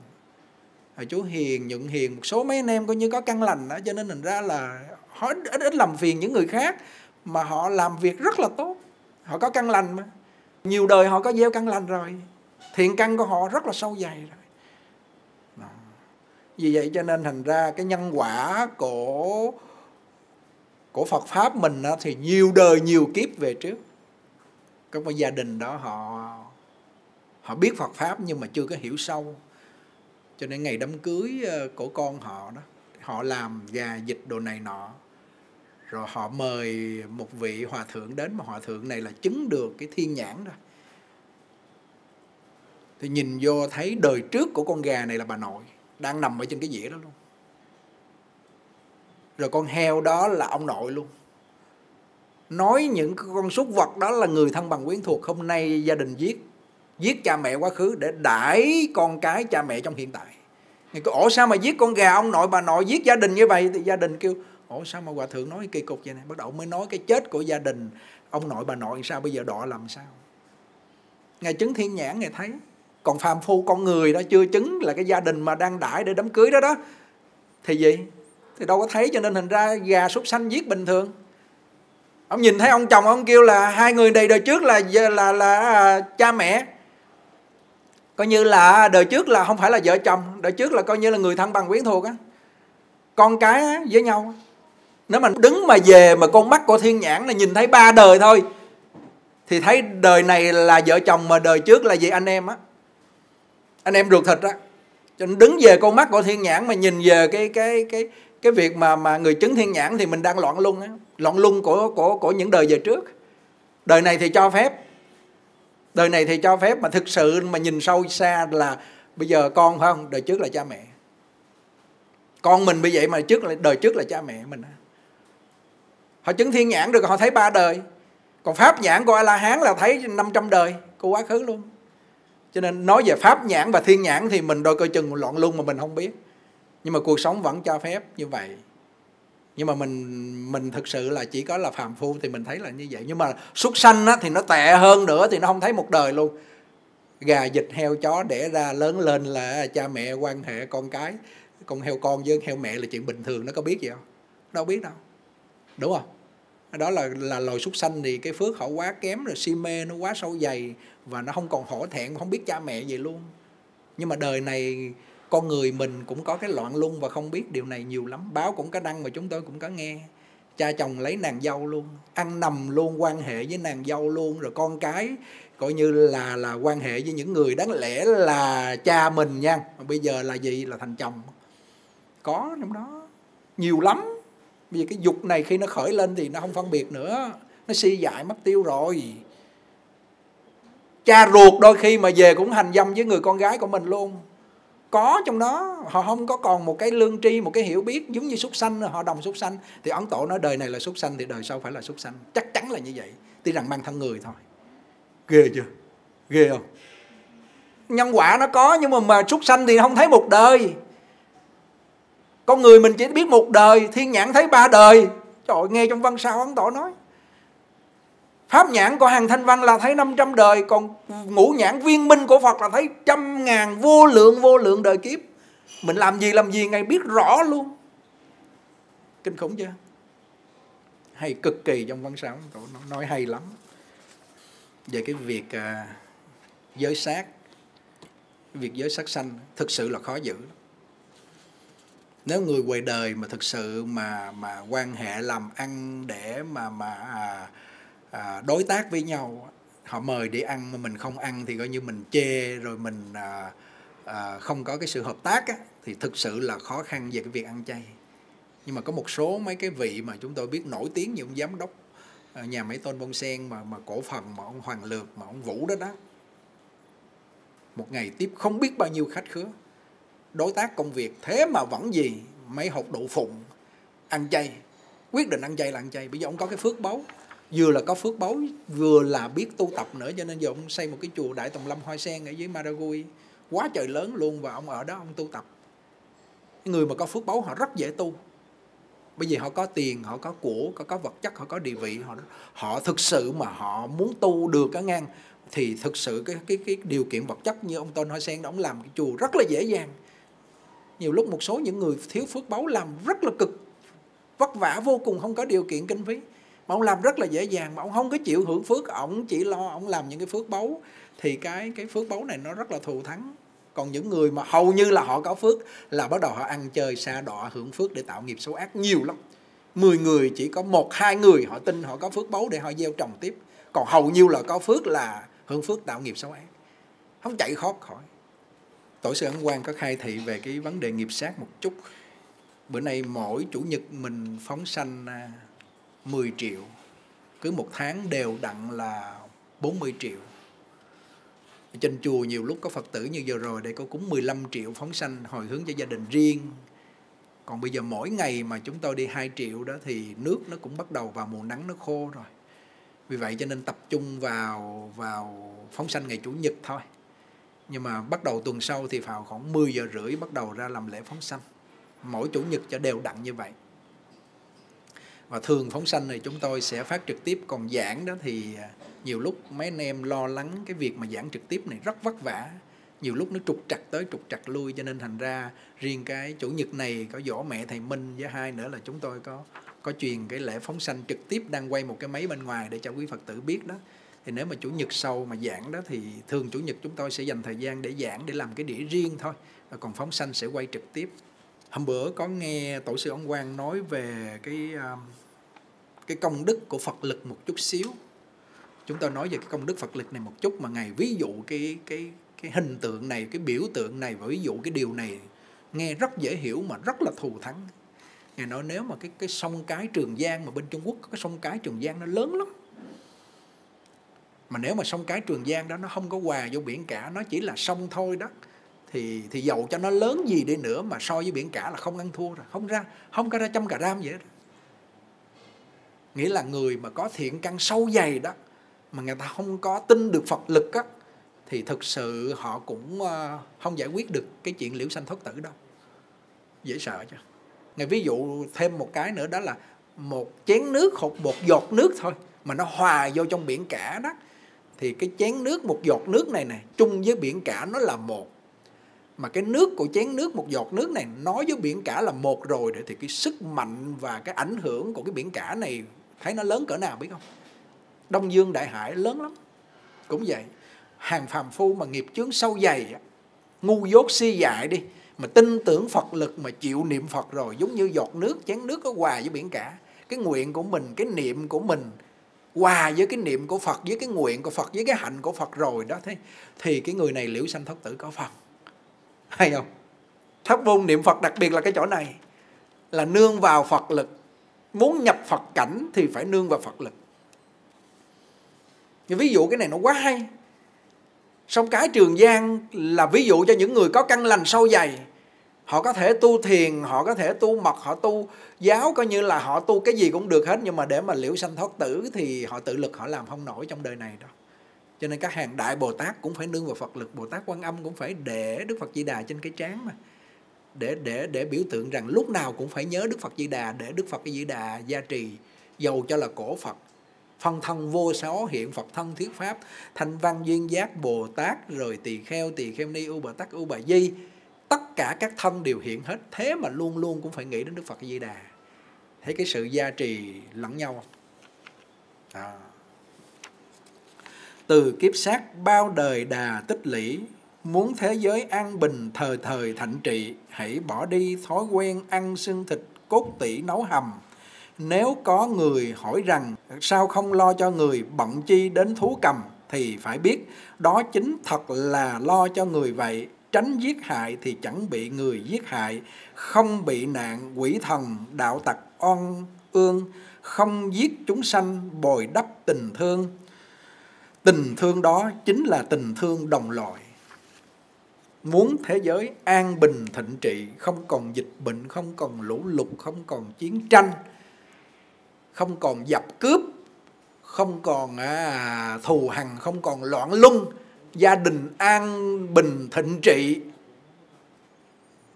chú hiền nhận hiền một số mấy anh em coi như có căn lành đó cho nên thành ra là họ ít, ít làm phiền những người khác mà họ làm việc rất là tốt. Họ có căn lành mà. Nhiều đời họ có gieo căn lành rồi. Thiện căn của họ rất là sâu dày rồi. Vì vậy cho nên thành ra cái nhân quả của của Phật pháp mình đó, thì nhiều đời nhiều kiếp về trước. Các gia đình đó họ họ biết Phật pháp nhưng mà chưa có hiểu sâu cho nên ngày đám cưới ờ, của con họ đó, họ làm gà dịch đồ này nọ. Rồi họ mời một vị hòa thượng đến, mà hòa thượng này là chứng được cái thiên nhãn đó. Thì nhìn vô thấy đời trước của con gà này là bà nội, đang nằm ở trên cái dĩa đó luôn. Rồi con heo đó là ông nội luôn. Nói những con súc vật đó là người thân bằng quyến thuộc, hôm nay gia đình giết giết cha mẹ quá khứ để đãi con cái cha mẹ trong hiện tại. Người cứ ổ sao mà giết con gà ông nội bà nội giết gia đình như vậy? Thì gia đình kêu ổ sao mà hòa thượng nói kỳ cục vậy này bắt đầu mới nói cái chết của gia đình ông nội bà nội sao bây giờ đọ làm sao? Ngài chứng thiên nhãn ngài thấy còn phàm phu con người đó chưa chứng là cái gia đình mà đang đãi để đám cưới đó đó. Thì gì? Thì đâu có thấy cho nên hình ra gà súc sanh giết bình thường. Ông nhìn thấy ông chồng ông kêu là hai người này đời trước là là là, là à, cha mẹ coi như là đời trước là không phải là vợ chồng đời trước là coi như là người thân bằng quyến thuộc á. Con cái á, với nhau nếu mà đứng mà về mà con mắt của thiên nhãn là nhìn thấy ba đời thôi thì thấy đời này là vợ chồng mà đời trước là gì anh em á. Anh em ruột thịt á. Cho nên đứng về con mắt của thiên nhãn mà nhìn về cái cái cái cái việc mà mà người chứng thiên nhãn thì mình đang loạn lung á. Loạn lung của của của những đời về trước. Đời này thì cho phép đời này thì cho phép mà thực sự mà nhìn sâu xa là bây giờ con phải không? Đời trước là cha mẹ. Con mình bây vậy mà trước là, đời trước là cha mẹ mình. Họ chứng thiên nhãn được, họ thấy ba đời. Còn pháp nhãn của a la hán là thấy 500 đời của quá khứ luôn. Cho nên nói về pháp nhãn và thiên nhãn thì mình đôi coi chừng loạn luôn mà mình không biết. Nhưng mà cuộc sống vẫn cho phép như vậy nhưng mà mình mình thực sự là chỉ có là phàm phu thì mình thấy là như vậy. Nhưng mà súc sanh á, thì nó tệ hơn nữa thì nó không thấy một đời luôn. Gà vịt heo chó đẻ ra lớn lên là cha mẹ quan hệ con cái. Con heo con với heo mẹ là chuyện bình thường nó có biết gì không? Đâu biết đâu. Đúng không? Đó là là loài súc sanh thì cái phước họ quá kém rồi si mê nó quá sâu dày và nó không còn hổ thẹn không biết cha mẹ gì luôn. Nhưng mà đời này con người mình cũng có cái loạn lung và không biết điều này nhiều lắm. Báo cũng có đăng mà chúng tôi cũng có nghe. Cha chồng lấy nàng dâu luôn, ăn nằm luôn, quan hệ với nàng dâu luôn. Rồi con cái coi như là là quan hệ với những người đáng lẽ là cha mình nha. Mà bây giờ là gì? Là thành chồng. Có trong đó. Nhiều lắm. Vì cái dục này khi nó khởi lên thì nó không phân biệt nữa. Nó si dại mất tiêu rồi. Cha ruột đôi khi mà về cũng hành dâm với người con gái của mình luôn có trong đó. Họ không có còn một cái lương tri một cái hiểu biết giống như súc sanh họ đồng súc sanh thì ấn tổ nói đời này là súc sanh thì đời sau phải là súc sanh. Chắc chắn là như vậy. Tuy rằng mang thân người thôi. Ghê chưa? Ghê không? Nhân quả nó có nhưng mà mà súc sanh thì không thấy một đời. Con người mình chỉ biết một đời thiên nhãn thấy ba đời. Trời ơi, nghe trong văn sao ấn tổ nói Pháp nhãn của hàng thanh văn là thấy 500 đời Còn ngũ nhãn viên minh của Phật là thấy trăm ngàn vô lượng vô lượng đời kiếp. Mình làm gì làm gì Ngài biết rõ luôn. Kinh khủng chưa? Hay cực kỳ trong văn sáng Nó nói hay lắm. Về cái việc uh, giới sát Việc giới sát sanh Thực sự là khó giữ. Nếu người ngoài đời mà thực sự mà mà quan hệ làm ăn để mà mà à, à, đối tác với nhau. Họ mời đi ăn mà mình không ăn thì coi như mình chê rồi mình à, à, không có cái sự hợp tác á, thì thực sự là khó khăn về cái việc ăn chay. Nhưng mà có một số mấy cái vị mà chúng tôi biết nổi tiếng như ông giám đốc à, nhà máy tôn bông sen mà mà cổ phần mà ông hoàng lược mà ông vũ đó đó. Một ngày tiếp không biết bao nhiêu khách khứa. Đối tác công việc thế mà vẫn gì mấy hộp đậu phụng ăn chay. Quyết định ăn chay là ăn chay. Bây giờ ông có cái phước báu vừa là có phước báu, vừa là biết tu tập nữa, cho nên giờ ông xây một cái chùa đại tùng lâm hoa sen ở dưới Maragui. Quá trời lớn luôn và ông ở đó ông tu tập. Người mà có phước báu họ rất dễ tu. Bởi vì họ có tiền, họ có của, có có vật chất, họ có địa vị, họ họ thực sự mà họ muốn tu được cái ngang, thì thực sự cái cái cái điều kiện vật chất như ông Tôn Hoa Sen đó, ông làm cái chùa rất là dễ dàng. Nhiều lúc một số những người thiếu phước báu làm rất là cực, vất vả vô cùng, không có điều kiện kinh phí mà ông làm rất là dễ dàng mà ông không có chịu hưởng phước, ông chỉ lo ông làm những cái phước báu. Thì cái cái phước báu này nó rất là thù thắng. Còn những người mà hầu như là họ có phước là bắt đầu họ ăn chơi xa đọa, hưởng phước để tạo nghiệp xấu ác nhiều lắm. 10 người, chỉ có một, hai người họ tin họ có phước báu để họ gieo trồng tiếp. Còn hầu như là có phước là hưởng phước tạo nghiệp xấu ác. Không chạy khó khỏi. Tổ sư ấn quang có khai thị về cái vấn đề nghiệp sát một chút. Bữa nay mỗi chủ nhật mình phóng sanh à, 10 triệu. Cứ một tháng đều đặn là 40 triệu. Trên chùa nhiều lúc có Phật tử như giờ rồi để có cúng 15 triệu phóng sanh hồi hướng cho gia đình riêng. Còn bây giờ mỗi ngày mà chúng tôi đi 2 triệu đó thì nước nó cũng bắt đầu vào mùa nắng nó khô rồi. Vì vậy cho nên tập trung vào vào phóng sanh ngày chủ nhật thôi. Nhưng mà bắt đầu tuần sau thì vào khoảng 10 giờ rưỡi bắt đầu ra làm lễ phóng sanh. Mỗi chủ nhật cho đều đặn như vậy và thường phóng sanh này chúng tôi sẽ phát trực tiếp, còn giảng đó thì à, nhiều lúc mấy anh em lo lắng cái việc mà giảng trực tiếp này rất vất vả. Nhiều lúc nó trục trặc tới trục trặc lui, cho nên thành ra riêng cái chủ nhật này có võ mẹ, thầy Minh với hai nữa là chúng tôi có có truyền cái lễ phóng sanh trực tiếp đang quay một cái máy bên ngoài để cho quý Phật tử biết đó. Thì nếu mà chủ nhật sau mà giảng đó thì thường chủ nhật chúng tôi sẽ dành thời gian để giảng, để làm cái đĩa riêng thôi. Còn phóng sanh sẽ quay trực tiếp hôm bữa có nghe tổ sư ông Quang nói về cái à, cái công đức của Phật lực một chút xíu. Chúng ta nói về cái công đức Phật lực này một chút mà ngài ví dụ cái cái cái hình tượng này, cái biểu tượng này và ví dụ cái điều này nghe rất dễ hiểu mà rất là thù thắng. Ngài nói nếu mà cái cái sông cái Trường Giang mà bên Trung Quốc cái sông cái Trường Giang nó lớn lắm. Mà nếu mà sông cái Trường Giang đó nó không có hòa vô biển cả, nó chỉ là sông thôi đó thì thì dầu cho nó lớn gì đi nữa mà so với biển cả là không ăn thua rồi. Không ra, không có ra trăm cả ram vậy đó. Nghĩa là người mà có thiện căn sâu dày đó, mà người ta không có tin được Phật lực á, thì thực sự họ cũng ờ, không giải quyết được cái chuyện liễu sanh thoát tử đâu. Dễ sợ chứ. Ngày ví dụ thêm một cái nữa đó là một chén nước hoặc một giọt nước thôi mà nó hòa vô trong biển cả đó, thì cái chén nước, một giọt nước này nè, chung với biển cả nó là một mà cái nước của chén nước, một giọt nước này, nói với biển cả là một rồi thì cái sức mạnh và cái ảnh hưởng của cái biển cả này, thấy nó lớn cỡ nào biết không? Đông dương, đại hải lớn lắm. Cũng vậy, hàng phàm phu mà nghiệp chướng sâu dày ngu dốt si dại đi, mà tin tưởng Phật lực, mà chịu niệm Phật rồi, giống như giọt nước, chén nước có hòa với biển cả. Cái nguyện của mình, cái niệm của mình, hòa với cái niệm của Phật, với cái nguyện của Phật, với cái hạnh của Phật rồi đó, thế thì cái người này liễu sanh thất tử có phần hay không? Thất môn niệm Phật đặc biệt là cái chỗ này, là nương vào Phật lực. Muốn nhập Phật cảnh thì phải nương vào Phật lực. Ví dụ cái này nó quá hay. Sông cái trường giang là ví dụ cho những người có căn lành sâu dày. Họ có thể tu thiền, họ có thể tu mật, họ tu giáo, coi như là họ tu cái gì cũng được hết. Nhưng mà để mà liễu sanh thoát tử thì họ tự lực, họ làm không nổi trong đời này đâu cho nên các hàng đại bồ tát cũng phải nương vào phật lực. Bồ tát quan âm cũng phải để đức phật di đà trên cái trán mà. Để để để biểu tượng rằng lúc nào cũng phải nhớ đức phật di đà, để đức phật di đà gia trì, dầu cho là cổ phật. Phân thân vô số hiện phật thân thuyết pháp, thanh văn duyên giác bồ tát, rồi tỳ kheo tỳ kheo ni, u bà tát u bà di. Tất cả các thân đều hiện hết, thế mà luôn luôn cũng phải nghĩ đến đức phật di đà. Thấy cái sự gia trì lẫn nhau à từ kiếp sát bao đời đà tích lũy, muốn thế giới an bình thời thời thạnh trị, hãy bỏ đi thói quen ăn xương thịt cốt tỉ nấu hầm. Nếu có người hỏi rằng, sao không lo cho người bận chi đến thú cầm? thì phải biết, đó chính thật là lo cho người vậy. Tránh giết hại thì chẳng bị người giết hại. Không bị nạn, quỷ thần, đạo tặc, oan ương. Không giết chúng sanh, bồi đắp tình thương tình thương đó chính là tình thương đồng loại. Muốn thế giới an bình thịnh trị không còn dịch bệnh không còn lũ lụt không còn chiến tranh không còn dập cướp không còn à, thù hằn không còn loạn luân gia đình an bình thịnh trị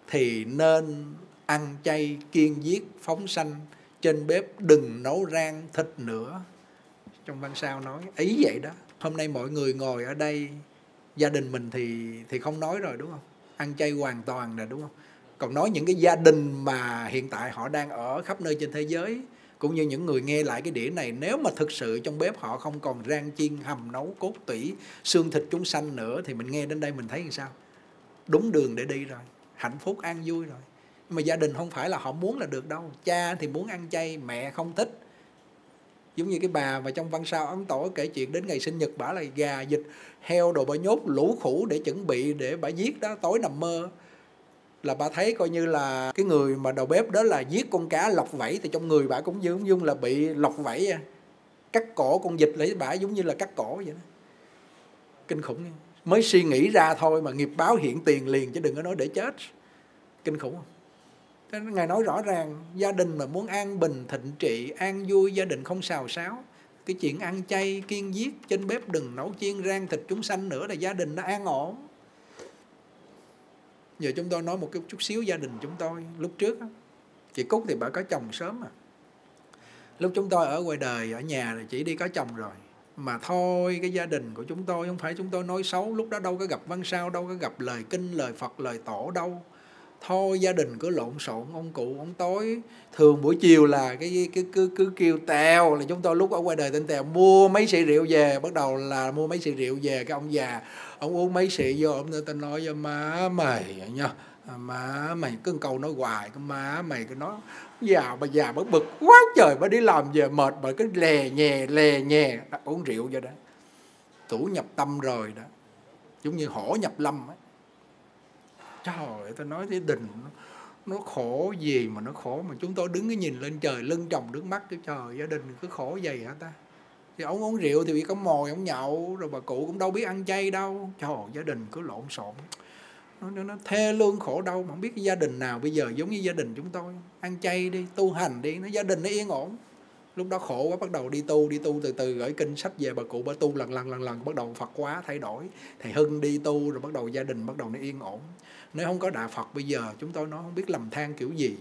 thì nên ăn chay kiên giết phóng sanh. Trên bếp đừng nấu rang thịt nữa trong văn sao nói ý vậy đó hôm nay mọi người ngồi ở đây, gia đình mình thì thì không nói rồi, đúng không? Ăn chay hoàn toàn rồi, đúng không? Còn nói những cái gia đình mà hiện tại họ đang ở khắp nơi trên thế giới, cũng như những người nghe lại cái đĩa này, nếu mà thực sự trong bếp họ không còn rang chiên, hầm nấu, cốt tủy, xương thịt chúng sanh nữa, thì mình nghe đến đây mình thấy làm sao? Đúng đường để đi rồi, hạnh phúc, an vui rồi. Nhưng mà gia đình không phải là họ muốn là được đâu. Cha thì muốn ăn chay, mẹ không thích giống như cái bà mà trong văn sao ấm tổ kể chuyện đến ngày sinh nhật bả là gà vịt, heo đồ bà nhốt lũ khủ để chuẩn bị để bà giết đó, tối nằm mơ. Là bà thấy coi như là cái người mà đầu bếp đó là giết con cá lọc vẫy, thì trong người bà cũng giống dung là bị lọc vẫy à. cắt cổ con vịt lấy bà giống như là cắt cổ vậy đó. Kinh khủng mới suy nghĩ ra thôi mà nghiệp báo hiện tiền liền chứ đừng có nói để chết. Kinh khủng không? Ngài nói rõ ràng, gia đình mà muốn an bình, thịnh trị, an vui, gia đình không xào xáo. Cái chuyện ăn chay kiên giết, trên bếp đừng nấu chiên, rang thịt chúng sanh nữa là gia đình nó an ổn. Giờ chúng tôi nói một cái chút xíu gia đình chúng tôi. Lúc trước chị cúc thì bà có chồng sớm à. lúc chúng tôi ở ngoài đời, ở nhà thì chỉ đi có chồng rồi. Mà thôi, cái gia đình của chúng tôi không phải chúng tôi nói xấu, lúc đó đâu có gặp văn sao, đâu có gặp lời kinh, lời phật, lời tổ đâu thôi, gia đình cứ lộn xộn, ông cụ, ông tối. Thường buổi chiều là cái cứ cứ cứ kêu tèo, là chúng tôi lúc ở ngoài đời tên tèo, mua mấy xị rượu về. Bắt đầu là mua mấy xị rượu về, cái ông già, ông uống mấy xị vô, ông ta nói cho má mày nha. À, má mày, cứ câu nói hoài, cái má mày cứ nói, già, bà già bà bực quá trời, bà đi làm về mệt, bà cứ lè nhè lè nhè. Uống rượu vậy đó. Tủ nhập tâm rồi đó. Giống như hổ nhập lâm ấy trời tôi nói thế đình nó, khổ gì mà nó khổ mà chúng tôi đứng cái nhìn lên trời lưng tròng nước mắt cái trời gia đình cứ khổ vậy hả ta? Thì ông uống rượu thì bị có mồi ông nhậu rồi bà cụ cũng đâu biết ăn chay đâu. Trời gia đình cứ lộn xộn. Nó, nó, nó thê lương khổ đau mà không biết cái gia đình nào bây giờ giống như gia đình chúng tôi. Ăn chay đi tu hành đi nó gia đình nó yên ổn. Lúc đó khổ quá bắt đầu đi tu đi tu từ từ gửi kinh sách về bà cụ bà tu lần lần lần lần bắt đầu phật quá thay đổi. Thầy hưng đi tu rồi bắt đầu gia đình bắt đầu nó yên ổn nếu không có đạo phật, bây giờ chúng tôi nó không biết lầm than kiểu gì.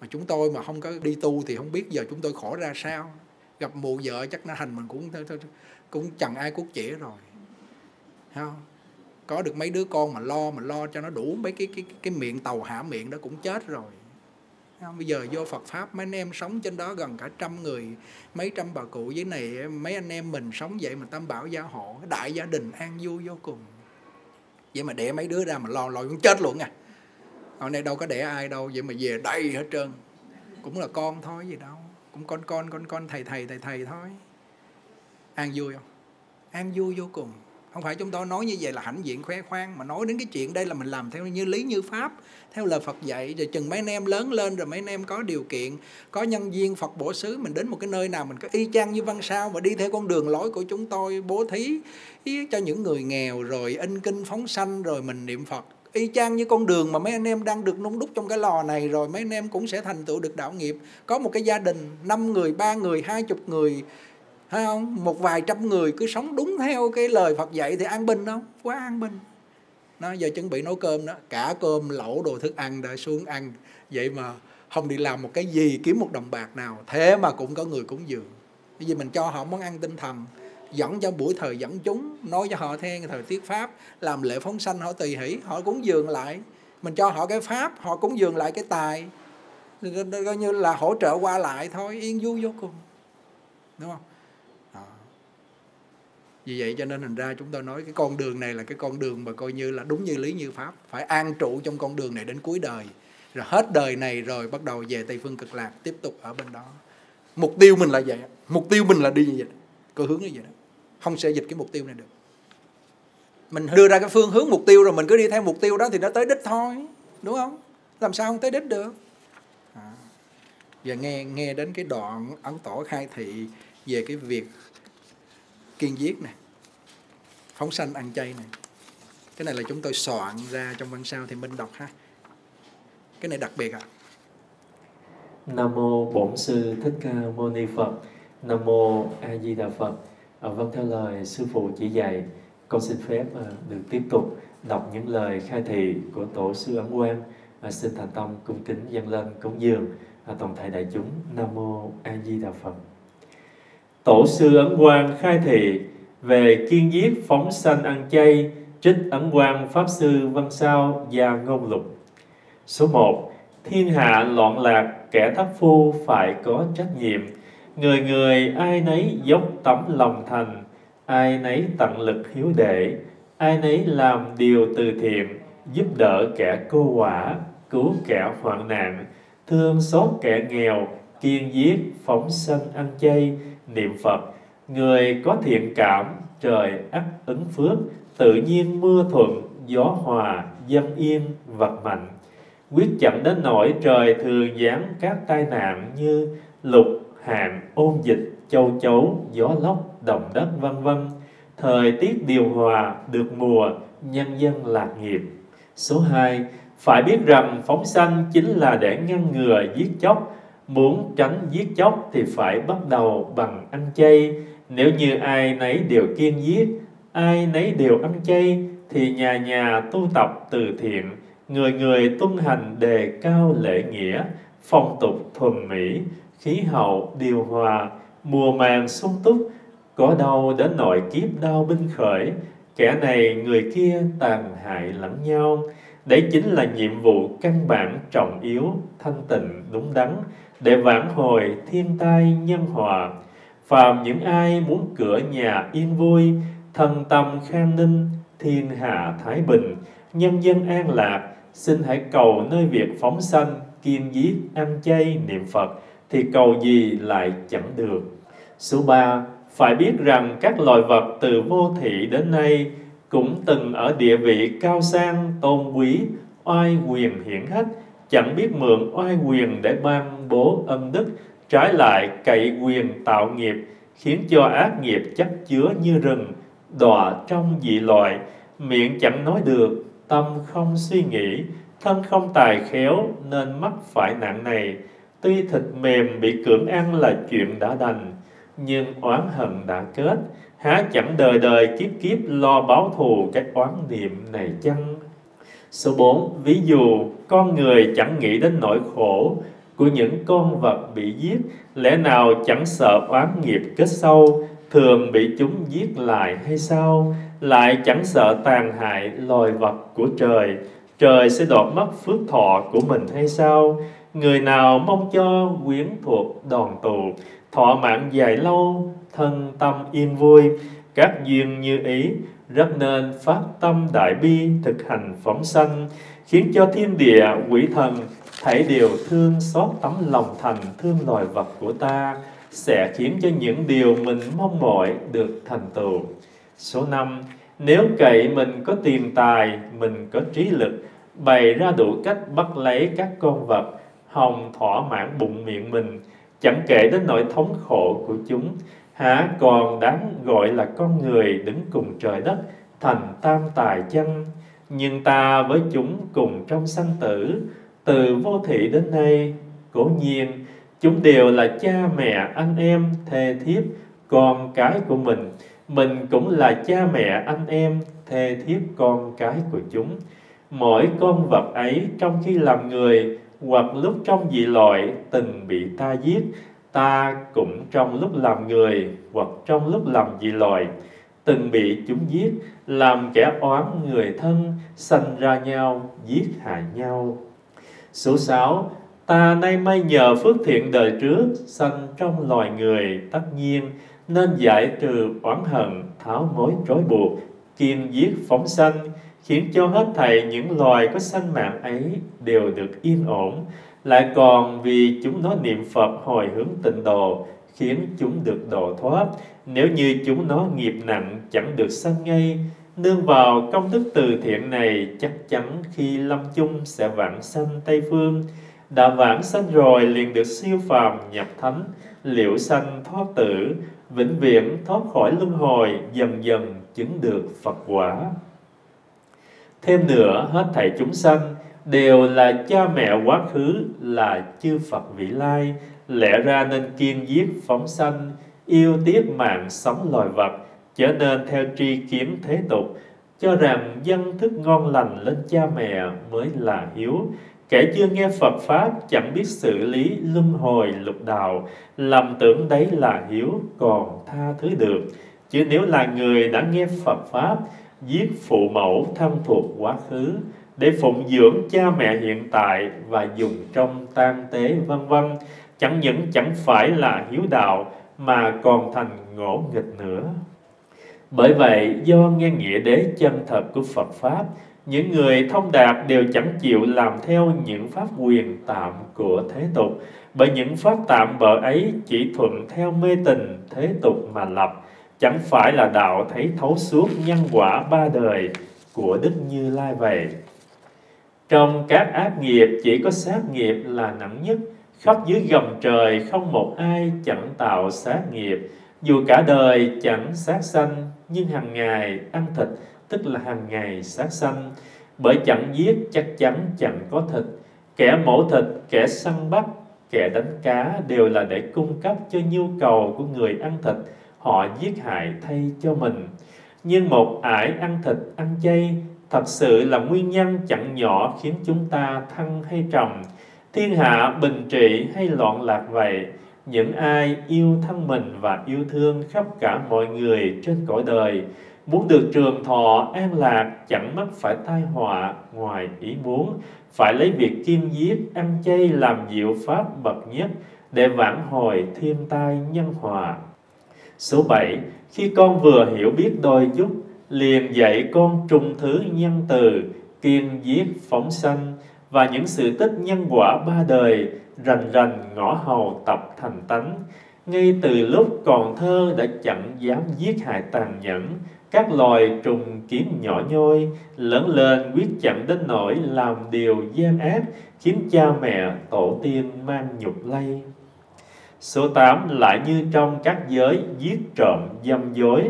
Mà chúng tôi mà không có đi tu thì không biết giờ chúng tôi khổ ra sao. Gặp mụ vợ chắc nó thành mình cũng cũng chẳng ai cuốc chĩa rồi. Không? Có được mấy đứa con mà lo mà lo cho nó đủ mấy cái cái cái miệng tàu hả miệng đó cũng chết rồi. Không? bây giờ vô Phật pháp, mấy anh em sống trên đó gần cả trăm người, mấy trăm bà cụ với này, mấy anh em mình sống vậy mà tam bảo gia hộ, đại gia đình an vui vô cùng vậy mà đẻ mấy đứa ra mà lo lo cũng chết luôn à hôm nay đâu có đẻ ai đâu, vậy mà về đây hết trơn. Cũng là con thôi, gì đâu. Cũng con con con con, thầy thầy thầy thầy thôi. An vui không? An vui vô cùng không phải chúng tôi nói như vậy là hãnh diện khoe khoang, mà nói đến cái chuyện đây là mình làm theo như lý, như pháp, theo lời Phật dạy. Rồi chừng mấy anh em lớn lên, rồi mấy anh em có điều kiện, có nhân viên Phật bổ xứ, mình đến một cái nơi nào mình có y chang như văn sao và đi theo con đường lối của chúng tôi, bố thí cho những người nghèo, rồi in kinh phóng sanh, rồi mình niệm Phật. Y chang như con đường mà mấy anh em đang được nung đúc trong cái lò này, rồi mấy anh em cũng sẽ thành tựu được đạo nghiệp. Có một cái gia đình, năm người, ba người, hai chục người thấy không? Một vài trăm người cứ sống đúng theo cái lời Phật dạy thì an bình không? Quá an bình. Nó giờ chuẩn bị nấu cơm đó, cả cơm lẩu đồ thức ăn đã xuống ăn. Vậy mà không đi làm một cái gì, kiếm một đồng bạc nào. Thế mà cũng có người cúng dường. Cái gì mình cho họ món ăn tinh thần, dẫn cho buổi thời dẫn chúng, nói cho họ theo thời tiết pháp, làm lễ phóng sanh họ tùy hỷ, họ cúng dường lại. Mình cho họ cái pháp, họ cúng dường lại cái tài. Coi như là hỗ trợ qua lại thôi, yên vui vô cùng. Đúng không? Vì vậy cho nên thành ra chúng tôi nói cái con đường này là cái con đường mà coi như là đúng như lý như pháp, phải an trụ trong con đường này đến cuối đời. Rồi hết đời này rồi bắt đầu về tây phương cực lạc, tiếp tục ở bên đó. Mục tiêu mình là vậy mục tiêu mình là đi như vậy có hướng như vậy đó. Không sẽ dịch cái mục tiêu này được. Mình đưa ra cái phương hướng mục tiêu rồi mình cứ đi theo mục tiêu đó thì nó tới đích thôi, đúng không? Làm sao không tới đích được? À. giờ nghe nghe đến cái đoạn ấn tổ khai thị về cái việc kiên giết này phóng sanh ăn chay này cái này là chúng tôi soạn ra trong văn sao thì minh đọc ha. Cái này đặc biệt ạ. À. nam mô bổn sư thích ca mâu ni phật. Nam mô a di đà phật. À, vâng theo lời sư phụ chỉ dạy con xin phép à, được tiếp tục đọc những lời khai thị của tổ sư ấn quang. À, xin thành tâm cung kính dâng lên cúng dường à, toàn thể đại chúng. Nam mô a di đà phật. Tổ sư Ấn Quang khai thị về kiên giết phóng sanh ăn chay trích Ấn Quang Pháp Sư Văn Sao và Ngôn Lục. Số 1. Thiên hạ loạn lạc, kẻ thất phu phải có trách nhiệm. Người người ai nấy dốc tấm lòng thành, ai nấy tận lực hiếu đệ, ai nấy làm điều từ thiện, giúp đỡ kẻ cô quả, cứu kẻ hoạn nạn, thương xót kẻ nghèo, kiên giết, phóng sanh ăn chay, niệm Phật. Người có thiện cảm, trời ắt ứng phước, tự nhiên mưa thuận, gió hòa, dân yên, vật mạnh. Quyết chậm đến nỗi trời thường giáng các tai nạn như lục, hạn, ôn dịch, châu chấu, gió lốc, động đất vân vân. Thời tiết điều hòa, được mùa, nhân dân lạc nghiệp. Số 2. Phải biết rằng phóng sanh chính là để ngăn ngừa giết chóc. Muốn tránh giết chóc thì phải bắt đầu bằng ăn chay. Nếu như ai nấy đều kiên giết, ai nấy đều ăn chay, thì nhà nhà tu tập từ thiện, người người tuân hành đề cao lễ nghĩa, phong tục thuần mỹ, khí hậu điều hòa, mùa màng sung túc, có đâu đến nội kiếp đau binh khởi, kẻ này người kia tàn hại lẫn nhau. Đấy chính là nhiệm vụ căn bản trọng yếu, thanh tịnh đúng đắn, để vãn hồi thiên tai nhân hòa. Phàm những ai muốn cửa nhà yên vui, thân tâm khang ninh, thiên hạ thái bình, nhân dân an lạc, xin hãy cầu nơi việc phóng sanh, kiên giết, ăn chay, niệm Phật, thì cầu gì lại chẳng được. Số 3. Phải biết rằng các loài vật từ vô thị đến nay cũng từng ở địa vị cao sang, tôn quý, oai quyền hiển hách, chẳng biết mượn oai quyền để ban bố ân đức, trái lại cậy quyền tạo nghiệp, khiến cho ác nghiệp chắc chứa như rừng, đọa trong dị loại, miệng chẳng nói được, tâm không suy nghĩ, thân không tài khéo nên mắc phải nạn này. Tuy thịt mềm bị cưỡng ăn là chuyện đã đành, nhưng oán hận đã kết, há chẳng đời đời kiếp kiếp lo báo thù cái oán niệm này chăng? Số 4. Ví dụ, con người chẳng nghĩ đến nỗi khổ của những con vật bị giết, lẽ nào chẳng sợ oán nghiệp kết sâu, thường bị chúng giết lại hay sao? Lại chẳng sợ tàn hại loài vật của trời, trời sẽ đoạt mất phước thọ của mình hay sao? Người nào mong cho quyến thuộc đòn tù, thọ mạng dài lâu, thân tâm yên vui, các duyên như ý, rất nên phát tâm đại bi thực hành phóng sanh, khiến cho thiên địa, quỷ thần thảy đều thương xót tấm lòng thành thương loài vật của ta, sẽ khiến cho những điều mình mong mỏi được thành tựu. Số 5. Nếu cậy mình có tiền tài, mình có trí lực, bày ra đủ cách bắt lấy các con vật, hòng thỏa mãn bụng miệng mình, chẳng kể đến nỗi thống khổ của chúng, hả còn đáng gọi là con người đứng cùng trời đất, thành tam tài chân. Nhưng ta với chúng cùng trong sanh tử, từ vô thị đến nay, cố nhiên, chúng đều là cha mẹ, anh em, thê thiếp, con cái của mình. Mình cũng là cha mẹ, anh em, thê thiếp, con cái của chúng. Mỗi con vật ấy trong khi làm người hoặc lúc trong dị loại từng bị ta giết, ta cũng trong lúc làm người hoặc trong lúc làm dị loài từng bị chúng giết, làm kẻ oán người thân, sanh ra nhau, giết hại nhau. Số 6. Ta nay may nhờ phước thiện đời trước, sanh trong loài người, tất nhiên, nên giải trừ oán hận, tháo mối trói buộc, kiên giết phóng sanh, khiến cho hết thảy những loài có sanh mạng ấy đều được yên ổn, lại còn vì chúng nó niệm Phật hồi hướng tịnh độ, khiến chúng được độ thoát. Nếu như chúng nó nghiệp nặng chẳng được sanh ngay, nương vào công đức từ thiện này chắc chắn khi lâm chung sẽ vãng sanh Tây Phương. Đã vãng sanh rồi liền được siêu phàm nhập thánh, liễu sanh thoát tử, vĩnh viễn thoát khỏi luân hồi, dần dần chứng được Phật quả. Thêm nữa, hết thảy chúng sanh đều là cha mẹ quá khứ, là chư Phật vị lai, lẽ ra nên kiên giết phóng sanh, yêu tiếc mạng sống loài vật, trở nên theo tri kiến thế tục, cho rằng dân thức ngon lành lên cha mẹ mới là hiếu. Kẻ chưa nghe Phật Pháp chẳng biết xử lý luân hồi lục đạo, lầm tưởng đấy là hiếu còn tha thứ được. Chứ nếu là người đã nghe Phật Pháp, giết phụ mẫu thân thuộc quá khứ để phụng dưỡng cha mẹ hiện tại và dùng trong tang tế, vân vân. Chẳng những chẳng phải là hiếu đạo mà còn thành ngỗ nghịch nữa. Bởi vậy, do nghe nghĩa đế chân thật của Phật pháp, những người thông đạt đều chẳng chịu làm theo những pháp quyền tạm của thế tục, bởi những pháp tạm bợ ấy chỉ thuận theo mê tình thế tục mà lập, chẳng phải là đạo thấy thấu suốt nhân quả ba đời của đức như lai vậy trong các ác nghiệp, chỉ có sát nghiệp là nặng nhất. Khắp dưới gầm trời không một ai chẳng tạo sát nghiệp. Dù cả đời chẳng sát sanh, nhưng hàng ngày ăn thịt, tức là hàng ngày sát sanh. Bởi chẳng giết chắc chắn chẳng có thịt. Kẻ mổ thịt, kẻ săn bắt, kẻ đánh cá đều là để cung cấp cho nhu cầu của người ăn thịt. Họ giết hại thay cho mình. Nhưng một ải ăn thịt, ăn chay thật sự là nguyên nhân chẳng nhỏ khiến chúng ta thăng hay trầm. Thiên hạ bình trị hay loạn lạc vậy, những ai yêu thân mình và yêu thương khắp cả mọi người trên cõi đời, muốn được trường thọ an lạc chẳng mắc phải tai họa ngoài ý muốn, phải lấy việc kim giết, ăn chay làm diệu pháp bậc nhất để vãn hồi thiên tai nhân hòa. Số 7 khi con vừa hiểu biết đôi chút liền dạy con trung thứ nhân từ, kiên giết phóng sanh và những sự tích nhân quả ba đời rành rành ngõ hầu tập thành tánh. Ngay từ lúc còn thơ đã chẳng dám giết hại tàn nhẫn, các loài trùng kiến nhỏ nhoi lớn lên quyết chẳng đến nỗi làm điều gian ác, khiến cha mẹ tổ tiên mang nhục lây. Số 8 lại như trong các giới giết trộm dâm dối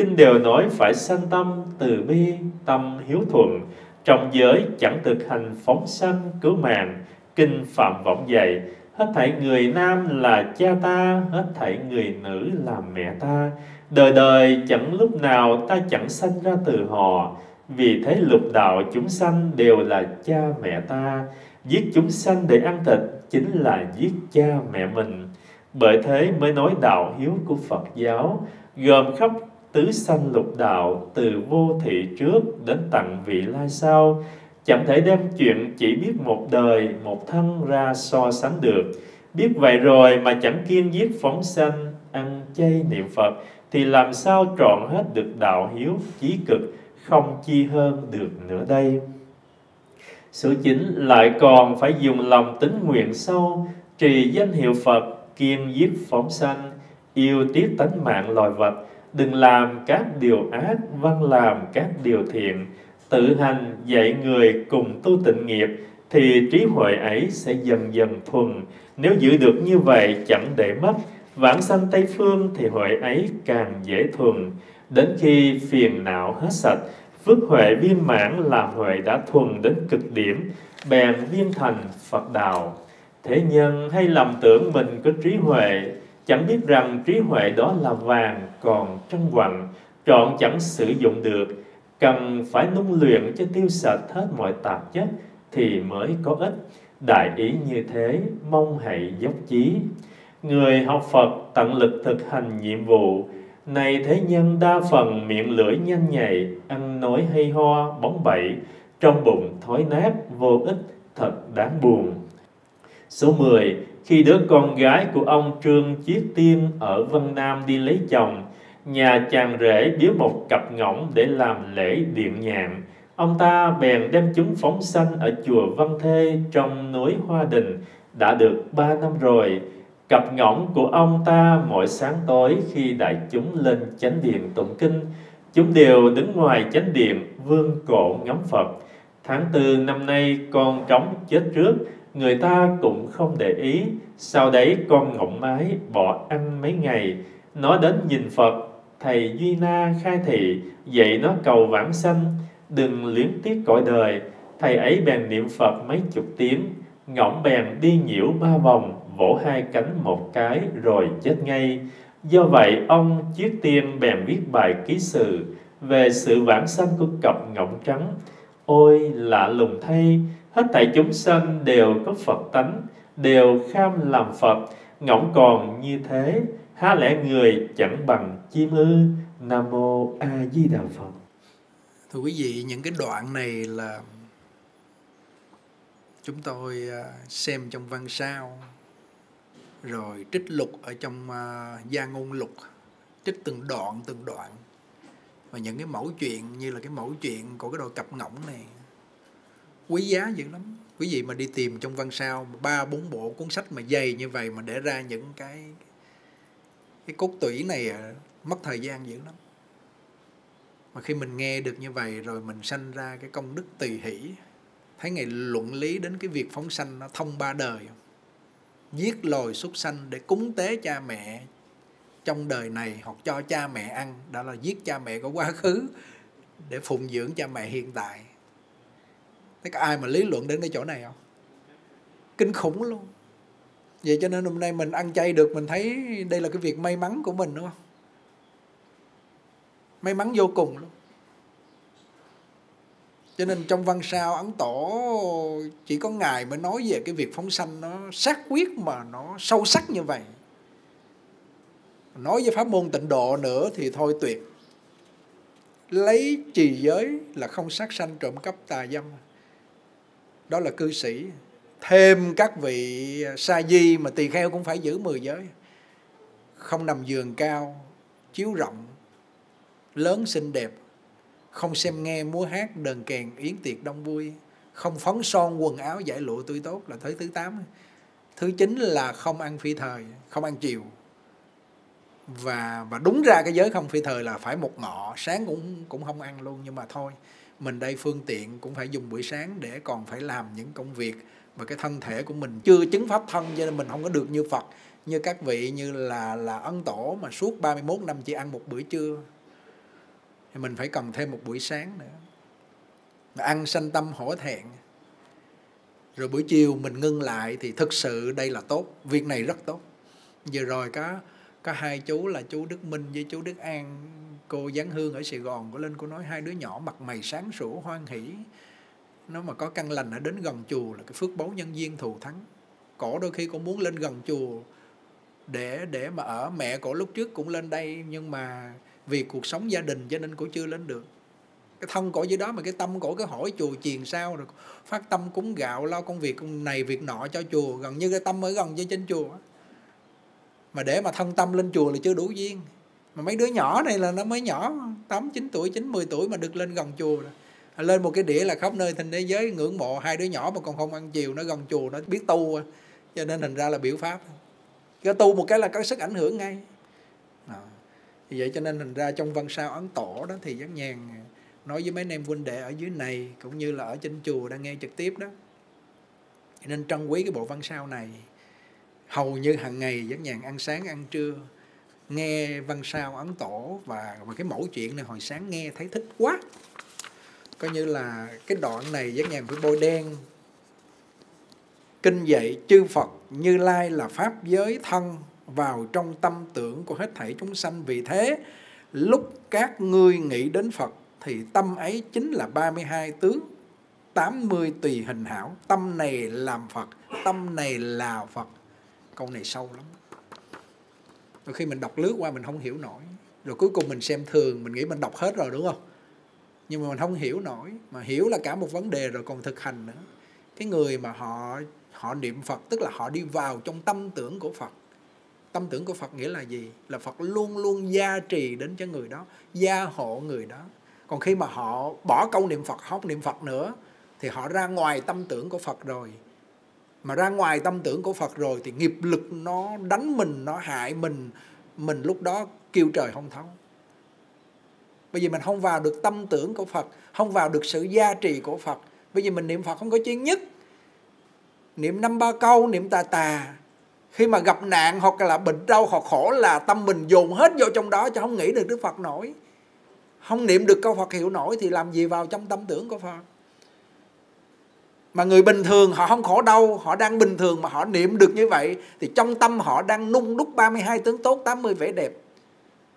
kinh đều nói phải sanh tâm từ bi, tâm hiếu thuận. Trong giới chẳng thực hành phóng sanh, cứu mạng. Kinh phạm vọng dạy, hết thảy người nam là cha ta, hết thảy người nữ là mẹ ta. Đời đời chẳng lúc nào ta chẳng sanh ra từ họ. Vì thế lục đạo chúng sanh đều là cha mẹ ta. Giết chúng sanh để ăn thịt chính là giết cha mẹ mình. Bởi thế mới nói đạo hiếu của phật giáo, gồm khắp tứ sanh lục đạo từ vô thị trước đến tận vị lai sau. Chẳng thể đem chuyện chỉ biết một đời, một thân ra so sánh được. Biết vậy rồi mà chẳng kiên giết phóng sanh, ăn chay niệm phật, thì làm sao trọn hết được đạo hiếu chí cực, không chi hơn được nữa đây? Sự chính lại còn phải dùng lòng tính nguyện sâu, trì danh hiệu phật, kiên giết phóng sanh, yêu tiếc tánh mạng loài vật đừng làm các điều ác văn làm các điều thiện. Tự hành dạy người cùng tu tịnh nghiệp, thì trí huệ ấy sẽ dần dần thuần. Nếu giữ được như vậy, chẳng để mất. Vãng sanh tây phương, thì huệ ấy càng dễ thuần. Đến khi phiền não hết sạch, phước huệ viên mãn là huệ đã thuần đến cực điểm, bèn viên thành phật đạo. Thế nhân hay lầm tưởng mình có trí huệ chẳng biết rằng trí huệ đó là vàng còn trân quặng trọn chẳng sử dụng được. Cần phải nung luyện cho tiêu sạch hết mọi tạp chất thì mới có ích. Đại ý như thế, mong hãy dốc chí. Người học phật tận lực thực hành nhiệm vụ. Này thế nhân đa phần miệng lưỡi nhanh nhạy, ăn nói hay ho, bóng bẩy, trong bụng thói nát, vô ích, thật đáng buồn. Số 10 khi đứa con gái của ông Trương Chiết Tiên ở Vân Nam đi lấy chồng, nhà chàng rể biếu một cặp ngỗng để làm lễ điện nhạn. Ông ta bèn đem chúng phóng sanh ở chùa Văn Thê trong núi Hoa Đình, đã được ba năm rồi. Cặp ngỗng của ông ta mỗi sáng tối khi đại chúng lên chánh điện tụng kinh, chúng đều đứng ngoài chánh điện vương cổ ngắm Phật. Tháng tư năm nay con trống chết trước, người ta cũng không để ý. Sau đấy con ngỗng mái bỏ ăn mấy ngày. Nó đến nhìn phật. Thầy duy na khai thị, dạy nó cầu vãng sanh. Đừng luyến tiếc cõi đời. Thầy ấy bèn niệm phật mấy chục tiếng. Ngỗng bèn đi nhiễu ba vòng, vỗ hai cánh một cái rồi chết ngay. Do vậy, ông chiết tiên bèn viết bài ký sự về sự vãng sanh của cặp ngỗng trắng. Ôi lạ lùng thay hết thảy chúng sanh đều có Phật tánh, đều kham làm Phật, ngỗng còn như thế, há lẽ người chẳng bằng chim ư? Nam mô A Di Đà Phật. Thưa quý vị, những cái đoạn này là chúng tôi à, xem trong văn sao rồi trích lục ở trong uh, gia ngôn lục trích từng đoạn từng đoạn và những cái mẫu chuyện như là cái mẫu chuyện của cái đôi cặp ngỗng này quý giá dữ lắm. Quý vị mà đi tìm trong văn sao ba bốn bộ cuốn sách mà dày như vậy mà để ra những cái cái cốt tủy này à, mất thời gian dữ lắm. Mà khi mình nghe được như vậy rồi mình sanh ra cái công đức tùy hỷ thấy ngày luận lý đến cái việc phóng sanh nó thông ba đời giết lồi súc sanh để cúng tế cha mẹ trong đời này hoặc cho cha mẹ ăn đó là giết cha mẹ của quá khứ để phụng dưỡng cha mẹ hiện tại. Thế có ai mà lý luận đến cái chỗ này không? Kinh khủng luôn. Vậy cho nên hôm nay mình ăn chay được, mình thấy đây là cái việc may mắn của mình, đúng không? May mắn vô cùng luôn. Cho nên trong văn sao, Ấn Tổ chỉ có Ngài mới nói về cái việc phóng sanh nó xác quyết mà nó sâu sắc như vậy. Nói với pháp môn tịnh độ nữa thì thôi tuyệt. Lấy trì giới là không sát sanh trộm cắp tà dâm đó là cư sĩ. Thêm các vị sa di mà tỳ kheo cũng phải giữ mười giới. Không nằm giường cao, chiếu rộng, lớn xinh đẹp. Không xem nghe múa hát, đờn kèn, yến tiệc đông vui. Không phấn son quần áo, giải lụa tươi tốt là thứ thứ tám. Thứ chín là không ăn phi thời, không ăn chiều. Và và đúng ra cái giới không phi thời là phải một ngọ. Sáng cũng cũng không ăn luôn, nhưng mà thôi mình đây phương tiện cũng phải dùng buổi sáng để còn phải làm những công việc và cái thân thể của mình chưa chứng pháp thân, cho nên mình không có được như Phật, như các vị như là là ân tổ mà suốt 31 năm chỉ ăn một bữa trưa. Thì mình phải cần thêm một buổi sáng nữa. Mà ăn sanh tâm hổ thẹn. Rồi buổi chiều mình ngưng lại thì thực sự đây là tốt, việc này rất tốt. Vừa rồi có có hai chú là chú Đức Minh với chú Đức An. Cô Giáng Hương ở Sài Gòn có lên cô nói hai đứa nhỏ mặt mày sáng sủa, hoan hỷ. Nó mà có căn lành ở đến gần chùa là cái phước báu nhân duyên thù thắng. Cổ đôi khi cũng muốn lên gần chùa để để mà ở. Mẹ cổ lúc trước cũng lên đây, nhưng mà vì cuộc sống gia đình cho nên cổ chưa lên được. Cái thân cổ dưới đó mà cái tâm cổ cái hỏi chùa chiền sao rồi phát tâm cúng gạo, lo công việc này việc nọ cho chùa, gần như cái tâm ở gần với trên chùa mà để mà thân tâm lên chùa là chưa đủ duyên. Mà mấy đứa nhỏ này là nó mới nhỏ, tám, chín tuổi, chín, mười tuổi mà được lên gần chùa rồi. À, lên một cái đĩa là khắp nơi thành thế giới ngưỡng mộ hai đứa nhỏ mà còn không ăn chiều, nó gần chùa, nó biết tu à. cho nên thành ra là biểu pháp. Cái tu một cái là có sức ảnh hưởng ngay. Đó. vì vậy cho nên thành ra trong văn sao ấn tổ đó thì giác nhàn nói với mấy anh em huynh đệ ở dưới này cũng như là ở trên chùa đang nghe trực tiếp đó. Nên trân quý cái bộ văn sao này hầu như hàng ngày giác nhàn ăn sáng, ăn trưa, nghe văn sao, ấn tổ và và cái mẫu chuyện này hồi sáng nghe thấy thích quá. Coi như là cái đoạn này giác nhàn phải bôi đen. Kinh dạy chư phật như lai là pháp giới thân vào trong tâm tưởng của hết thảy chúng sanh. Vì thế, lúc các ngươi nghĩ đến phật thì tâm ấy chính là 32 tướng 80 tùy hình hảo. Tâm này làm phật, tâm này là phật câu này sâu lắm. Rồi khi mình đọc lướt qua mình không hiểu nổi. Rồi cuối cùng mình xem thường, mình nghĩ mình đọc hết rồi, đúng không? Nhưng mà mình không hiểu nổi. Mà hiểu là cả một vấn đề rồi còn thực hành nữa. Cái người mà họ họ niệm phật, tức là họ đi vào trong tâm tưởng của phật. Tâm tưởng của phật nghĩa là gì? Là phật luôn luôn gia trì đến cho người đó, gia hộ người đó. Còn khi mà họ bỏ câu niệm phật, không niệm phật nữa, thì họ ra ngoài tâm tưởng của phật rồi mà ra ngoài tâm tưởng của Phật rồi thì nghiệp lực nó đánh mình, nó hại mình mình lúc đó kêu trời không thấu. Bởi vì mình không vào được tâm tưởng của Phật, không vào được sự gia trì của Phật. Bởi vì mình niệm Phật không có chuyên nhất. Niệm năm ba câu, niệm tà tà. Khi mà gặp nạn hoặc là bệnh đau hoặc khổ là tâm mình dồn hết vô trong đó chứ không nghĩ được Đức Phật nổi. Không niệm được câu Phật hiểu nổi thì làm gì vào trong tâm tưởng của Phật? Mà người bình thường họ không khổ đau, họ đang bình thường mà họ niệm được như vậy, thì trong tâm họ đang nung đúc 32 tướng tốt 80 vẻ đẹp.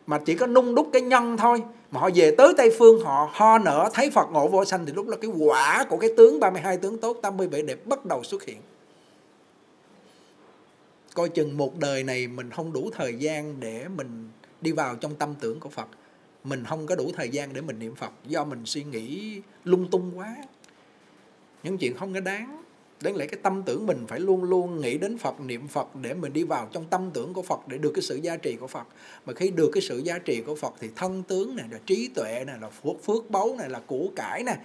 Mà chỉ có nung đúc cái nhân thôi, mà họ về tới Tây Phương, họ ho nở, thấy Phật ngộ vô sanh, thì lúc đó cái quả của cái tướng 32 tướng tốt 80 vẻ đẹp bắt đầu xuất hiện. Coi chừng một đời này mình không đủ thời gian để mình đi vào trong tâm tưởng của Phật. Mình không có đủ thời gian để mình niệm Phật, do mình suy nghĩ lung tung quá những chuyện không có đáng. Đáng lẽ cái tâm tưởng mình phải luôn luôn nghĩ đến Phật, niệm Phật để mình đi vào trong tâm tưởng của Phật để được cái sự giá trị của Phật. Mà khi được cái sự giá trị của Phật thì thân tướng này là trí tuệ này là phước phước báu này là củ cải này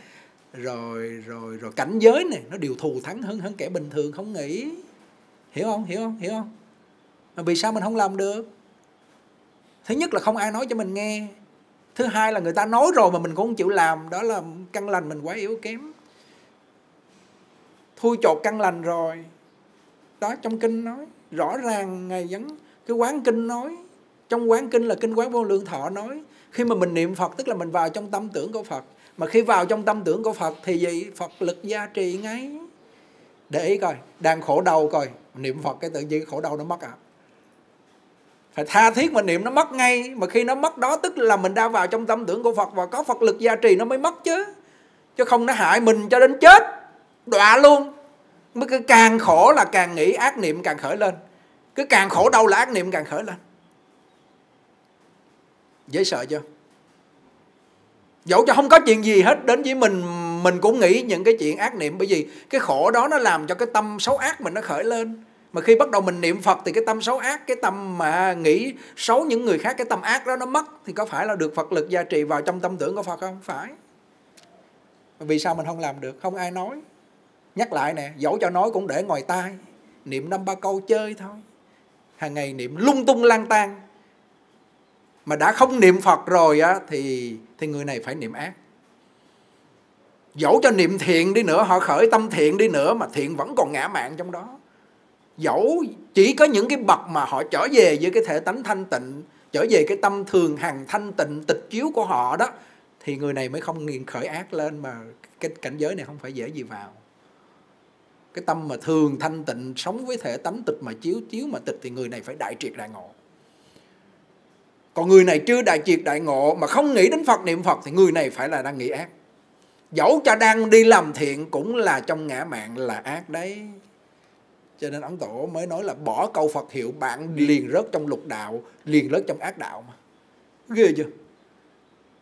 rồi rồi rồi cảnh giới này nó đều thù thắng hơn hơn kẻ bình thường không nghĩ. Hiểu không? Hiểu không? Hiểu không? Mà vì sao mình không làm được? Thứ nhất là không ai nói cho mình nghe. Thứ hai là người ta nói rồi mà mình cũng không chịu làm. Đó là căn lành mình quá yếu kém thui chột căn lành rồi. Đó, trong kinh nói, rõ ràng ngày vẫn, cái quán kinh nói, trong quán kinh là kinh quán vô lượng thọ nói, khi mà mình niệm phật, tức là mình vào trong tâm tưởng của phật. Mà khi vào trong tâm tưởng của phật thì gì phật lực gia trì ngay. Để ý coi, đang khổ đau coi, niệm phật cái tự nhiên khổ đau nó mất à. Phải tha thiết mà niệm nó mất ngay, mà khi nó mất đó, tức là mình đã vào trong tâm tưởng của phật và có phật lực gia trì nó mới mất chứ. Chứ không nó hại mình cho đến chết đọa luôn. Mới cứ càng khổ là càng nghĩ ác niệm càng khởi lên. Cứ càng khổ đau là ác niệm càng khởi lên. Dễ sợ chưa? Dẫu cho không có chuyện gì hết, đến với mình mình cũng nghĩ những cái chuyện ác niệm. Bởi vì cái khổ đó nó làm cho cái tâm xấu ác mình nó khởi lên. Mà khi bắt đầu mình niệm phật thì cái tâm xấu ác, cái tâm mà nghĩ xấu những người khác, cái tâm ác đó nó mất. Thì có phải là được phật lực gia trì vào trong tâm tưởng của phật không? Phải. Vì sao mình không làm được? Không ai nói nhắc lại nè, dẫu cho nói cũng để ngoài tai. Niệm năm ba câu chơi thôi. Hàng ngày niệm lung tung lang tan mà đã không niệm phật rồi á, thì thì người này phải niệm ác. Dẫu cho niệm thiện đi nữa, họ khởi tâm thiện đi nữa, mà thiện vẫn còn ngã mạng trong đó. Dẫu chỉ có những cái bậc mà họ trở về với cái thể tánh thanh tịnh, trở về cái tâm thường hằng thanh tịnh, tịch chiếu của họ đó, thì người này mới không nghiền khởi ác lên mà cái cảnh giới này không phải dễ gì vào cái tâm mà thường thanh tịnh, sống với thể tánh tịch mà chiếu chiếu mà tịch thì người này phải đại triệt đại ngộ. Còn người này chưa đại triệt đại ngộ mà không nghĩ đến phật, niệm phật thì người này phải là đang nghĩ ác. Dẫu cho đang đi làm thiện cũng là trong ngã mạng là ác đấy. Cho nên ấn tổ mới nói là bỏ câu phật hiệu, bạn liền rớt trong lục đạo, liền rớt trong ác đạo mà. Ghê chưa?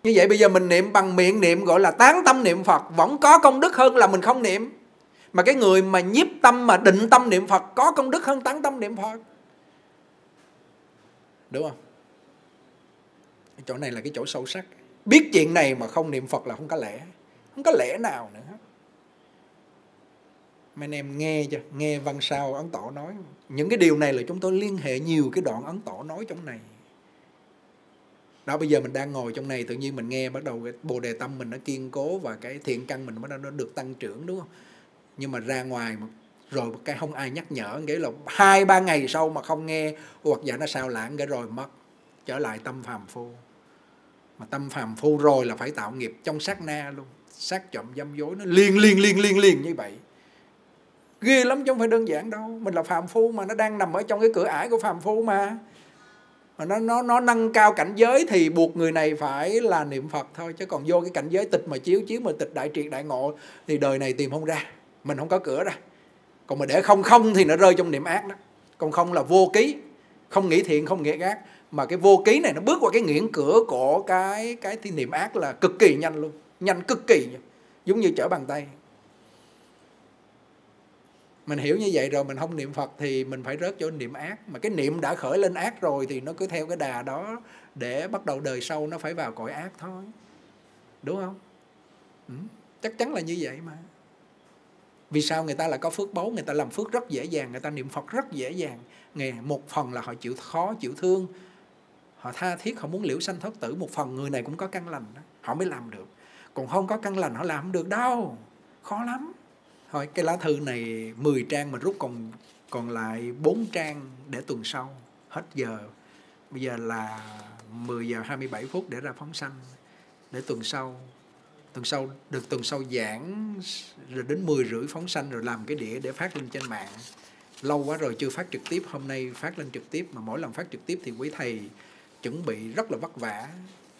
Như vậy bây giờ mình niệm bằng miệng niệm gọi là tán tâm niệm phật, vẫn có công đức hơn là mình không niệm mà cái người mà nhiếp tâm mà định tâm niệm phật, có công đức hơn tán tâm niệm phật. Đúng không? Cái chỗ này là cái chỗ sâu sắc. Biết chuyện này mà không niệm phật là không có lẽ. Không có lẽ nào nữa. Mấy anh em nghe chưa? Nghe văn sao ấn tổ nói. Những cái điều này là chúng tôi liên hệ nhiều cái đoạn ấn tổ nói trong này. Đó, bây giờ mình đang ngồi trong này, tự nhiên mình nghe bắt đầu cái bồ đề tâm mình nó kiên cố và cái thiện căn mình bắt đầu nó được tăng trưởng, đúng không? Nhưng mà ra ngoài mà, rồi một cái không ai nhắc nhở, nghĩa là hai, ba ngày sau mà không nghe hoặc giả nó sao lãng cái rồi mất, trở lại tâm phàm phu. Mà tâm phàm phu rồi là phải tạo nghiệp trong sát na luôn. Sát chậm dâm dối nó liên liên liên liên liên như vậy. Ghê lắm chứ không phải đơn giản đâu. Mình là phàm phu mà, nó đang nằm ở trong cái cửa ải của phàm phu mà. Mà nó nó nó nâng cao cảnh giới thì buộc người này phải là niệm Phật thôi, chứ còn vô cái cảnh giới tịch mà chiếu chiếu mà tịch đại triệt đại ngộ thì đời này tìm không ra mình không có cửa ra còn mà để không không thì nó rơi trong niệm ác đó. Còn không là vô ký. Không nghĩ thiện không nghĩ ác. Mà cái vô ký này nó bước qua cái nghiễn cửa của cái cái thi niệm ác là cực kỳ nhanh luôn. Nhanh cực kỳ giống như trở bàn tay. Mình hiểu như vậy rồi mình không niệm phật thì mình phải rớt chỗ niệm ác. Mà cái niệm đã khởi lên ác rồi thì nó cứ theo cái đà đó để bắt đầu đời sau nó phải vào cõi ác thôi. Đúng không? Ừ, chắc chắn là như vậy mà vì sao người ta lại có phước báu, người ta làm phước rất dễ dàng, người ta niệm phật rất dễ dàng. Nghề một phần là họ chịu khó, chịu thương. Họ tha thiết, họ muốn liễu sanh thoát tử, một phần người này cũng có căn lành đó, họ mới làm được. Còn không có căn lành, họ làm không được đâu. Khó lắm. Thôi, cái lá thư này 10 trang mà rút còn còn lại 4 trang để tuần sau. Hết giờ. Bây giờ là 10 giờ 27 phút để ra phóng sanh. Để tuần sau tuần sau, được tuần sau giảng, rồi đến 10 rưỡi phóng sanh rồi làm cái đĩa để phát lên trên mạng. Lâu quá rồi chưa phát trực tiếp, hôm nay phát lên trực tiếp, mà mỗi lần phát trực tiếp thì quý thầy chuẩn bị rất là vất vả.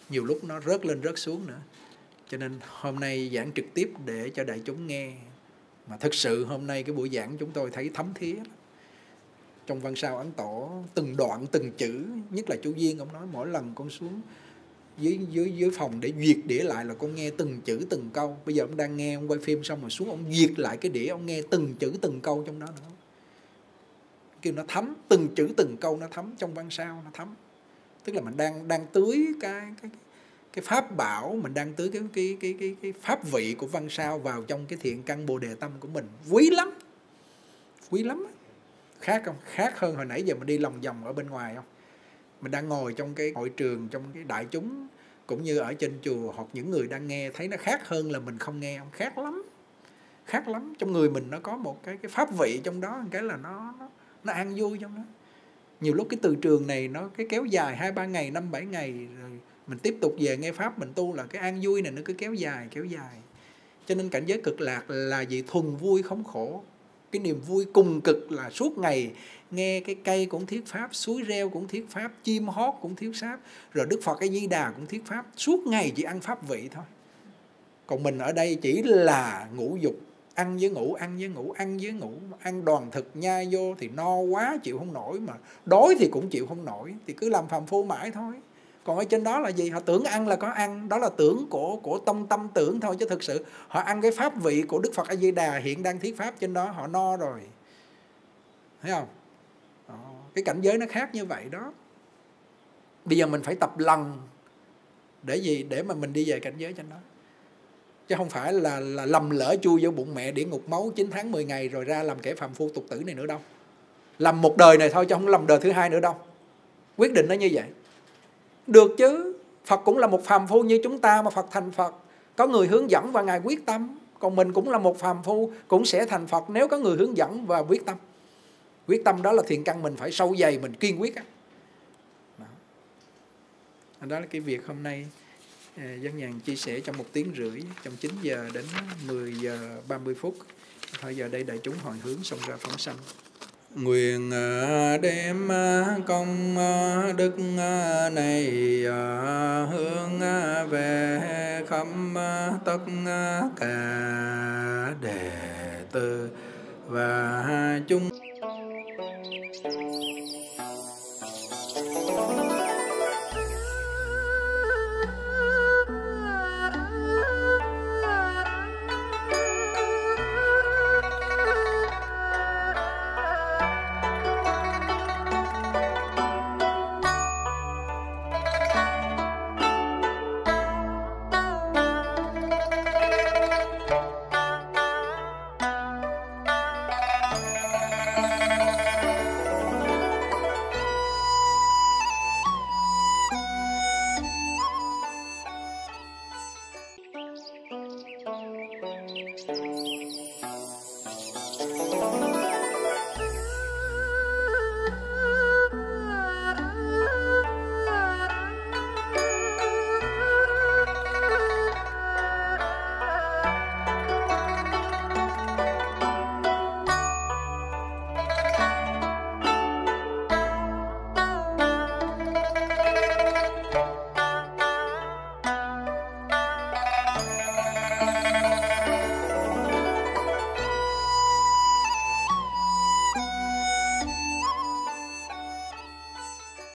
Nhiều lúc nó rớt lên rớt xuống nữa. Cho nên hôm nay giảng trực tiếp để cho đại chúng nghe. Mà thực sự hôm nay cái buổi giảng chúng tôi thấy thấm thía trong văn sao ấn tổ, từng đoạn, từng chữ, nhất là chú duyên ông nói, mỗi lần con xuống dưới dưới dưới phòng để duyệt đĩa lại là con nghe từng chữ, từng câu. Bây giờ ông đang nghe ông quay phim xong rồi xuống ông duyệt lại cái đĩa, ông nghe từng chữ, từng câu trong đó nữa. Kêu nó thấm, từng chữ, từng câu nó thấm trong văn sao, nó thấm. Tức là mình đang đang tưới cái cái cái pháp bảo, mình đang tưới cái cái cái cái cái pháp vị của văn sao vào trong cái thiện căn bồ đề tâm của mình. Quý lắm. Quý lắm khác không? Khác hơn hồi nãy giờ mình đi lòng vòng ở bên ngoài không? Mình đang ngồi trong cái hội trường trong cái đại chúng cũng như ở trên chùa hoặc những người đang nghe thấy nó khác hơn là mình không nghe. Không khác lắm. Khác lắm. Trong người mình nó có một cái cái pháp vị trong đó cái là nó nó, nó an vui trong đó. Nhiều lúc cái từ trường này nó cái kéo dài hai ba ngày năm bảy ngày rồi mình tiếp tục về nghe pháp mình tu là cái an vui này nó cứ kéo dài kéo dài. Cho nên cảnh giới cực lạc là gì thuần vui không khổ cái niềm vui cùng cực là suốt ngày. Nghe cái cây cũng thuyết pháp, suối reo cũng thuyết pháp, chim hót cũng thuyết pháp, rồi đức phật cái di đà cũng thuyết pháp. Suốt ngày chỉ ăn pháp vị thôi. Còn mình ở đây chỉ là ngủ dục. Ăn với ngủ, ăn với ngủ, ăn với ngủ. Ăn đoàn thực nhai vô thì no quá, chịu không nổi mà. Đói thì cũng chịu không nổi, thì cứ làm phàm phu mãi thôi còn ở trên đó là gì? Họ tưởng ăn là có ăn. Đó là tưởng của của tông tâm tưởng thôi chứ thực sự họ ăn cái pháp vị của đức phật a di đà hiện đang thuyết pháp trên đó, họ no rồi. Thấy không? Đó. cái cảnh giới nó khác như vậy đó. Bây giờ mình phải tập lần để gì? Để mà mình đi về cảnh giới trên đó. Chứ không phải là là lầm lỡ chui vô bụng mẹ địa ngục máu 9 tháng 10 ngày rồi ra làm kẻ phàm phu tục tử này nữa đâu. Làm một đời này thôi chứ không làm đời thứ hai nữa đâu. Quyết định nó như vậy được chứ, Phật cũng là một phàm phu như chúng ta mà Phật thành Phật. Có người hướng dẫn và ngài quyết tâm. Còn mình cũng là một phàm phu, cũng sẽ thành Phật nếu có người hướng dẫn và quyết tâm. Quyết tâm đó là thiện căn mình phải sâu dày, mình kiên quyết đó. đó là cái việc hôm nay à, dân nhàn chia sẻ trong một tiếng rưỡi, trong 9 giờ đến 10 giờ 30 phút. Thôi giờ đây đại chúng hồi hướng xong ra phóng sanh nguyện à, đem à, công à, đức này hướng về khắp tất cả đệ tử và chúng.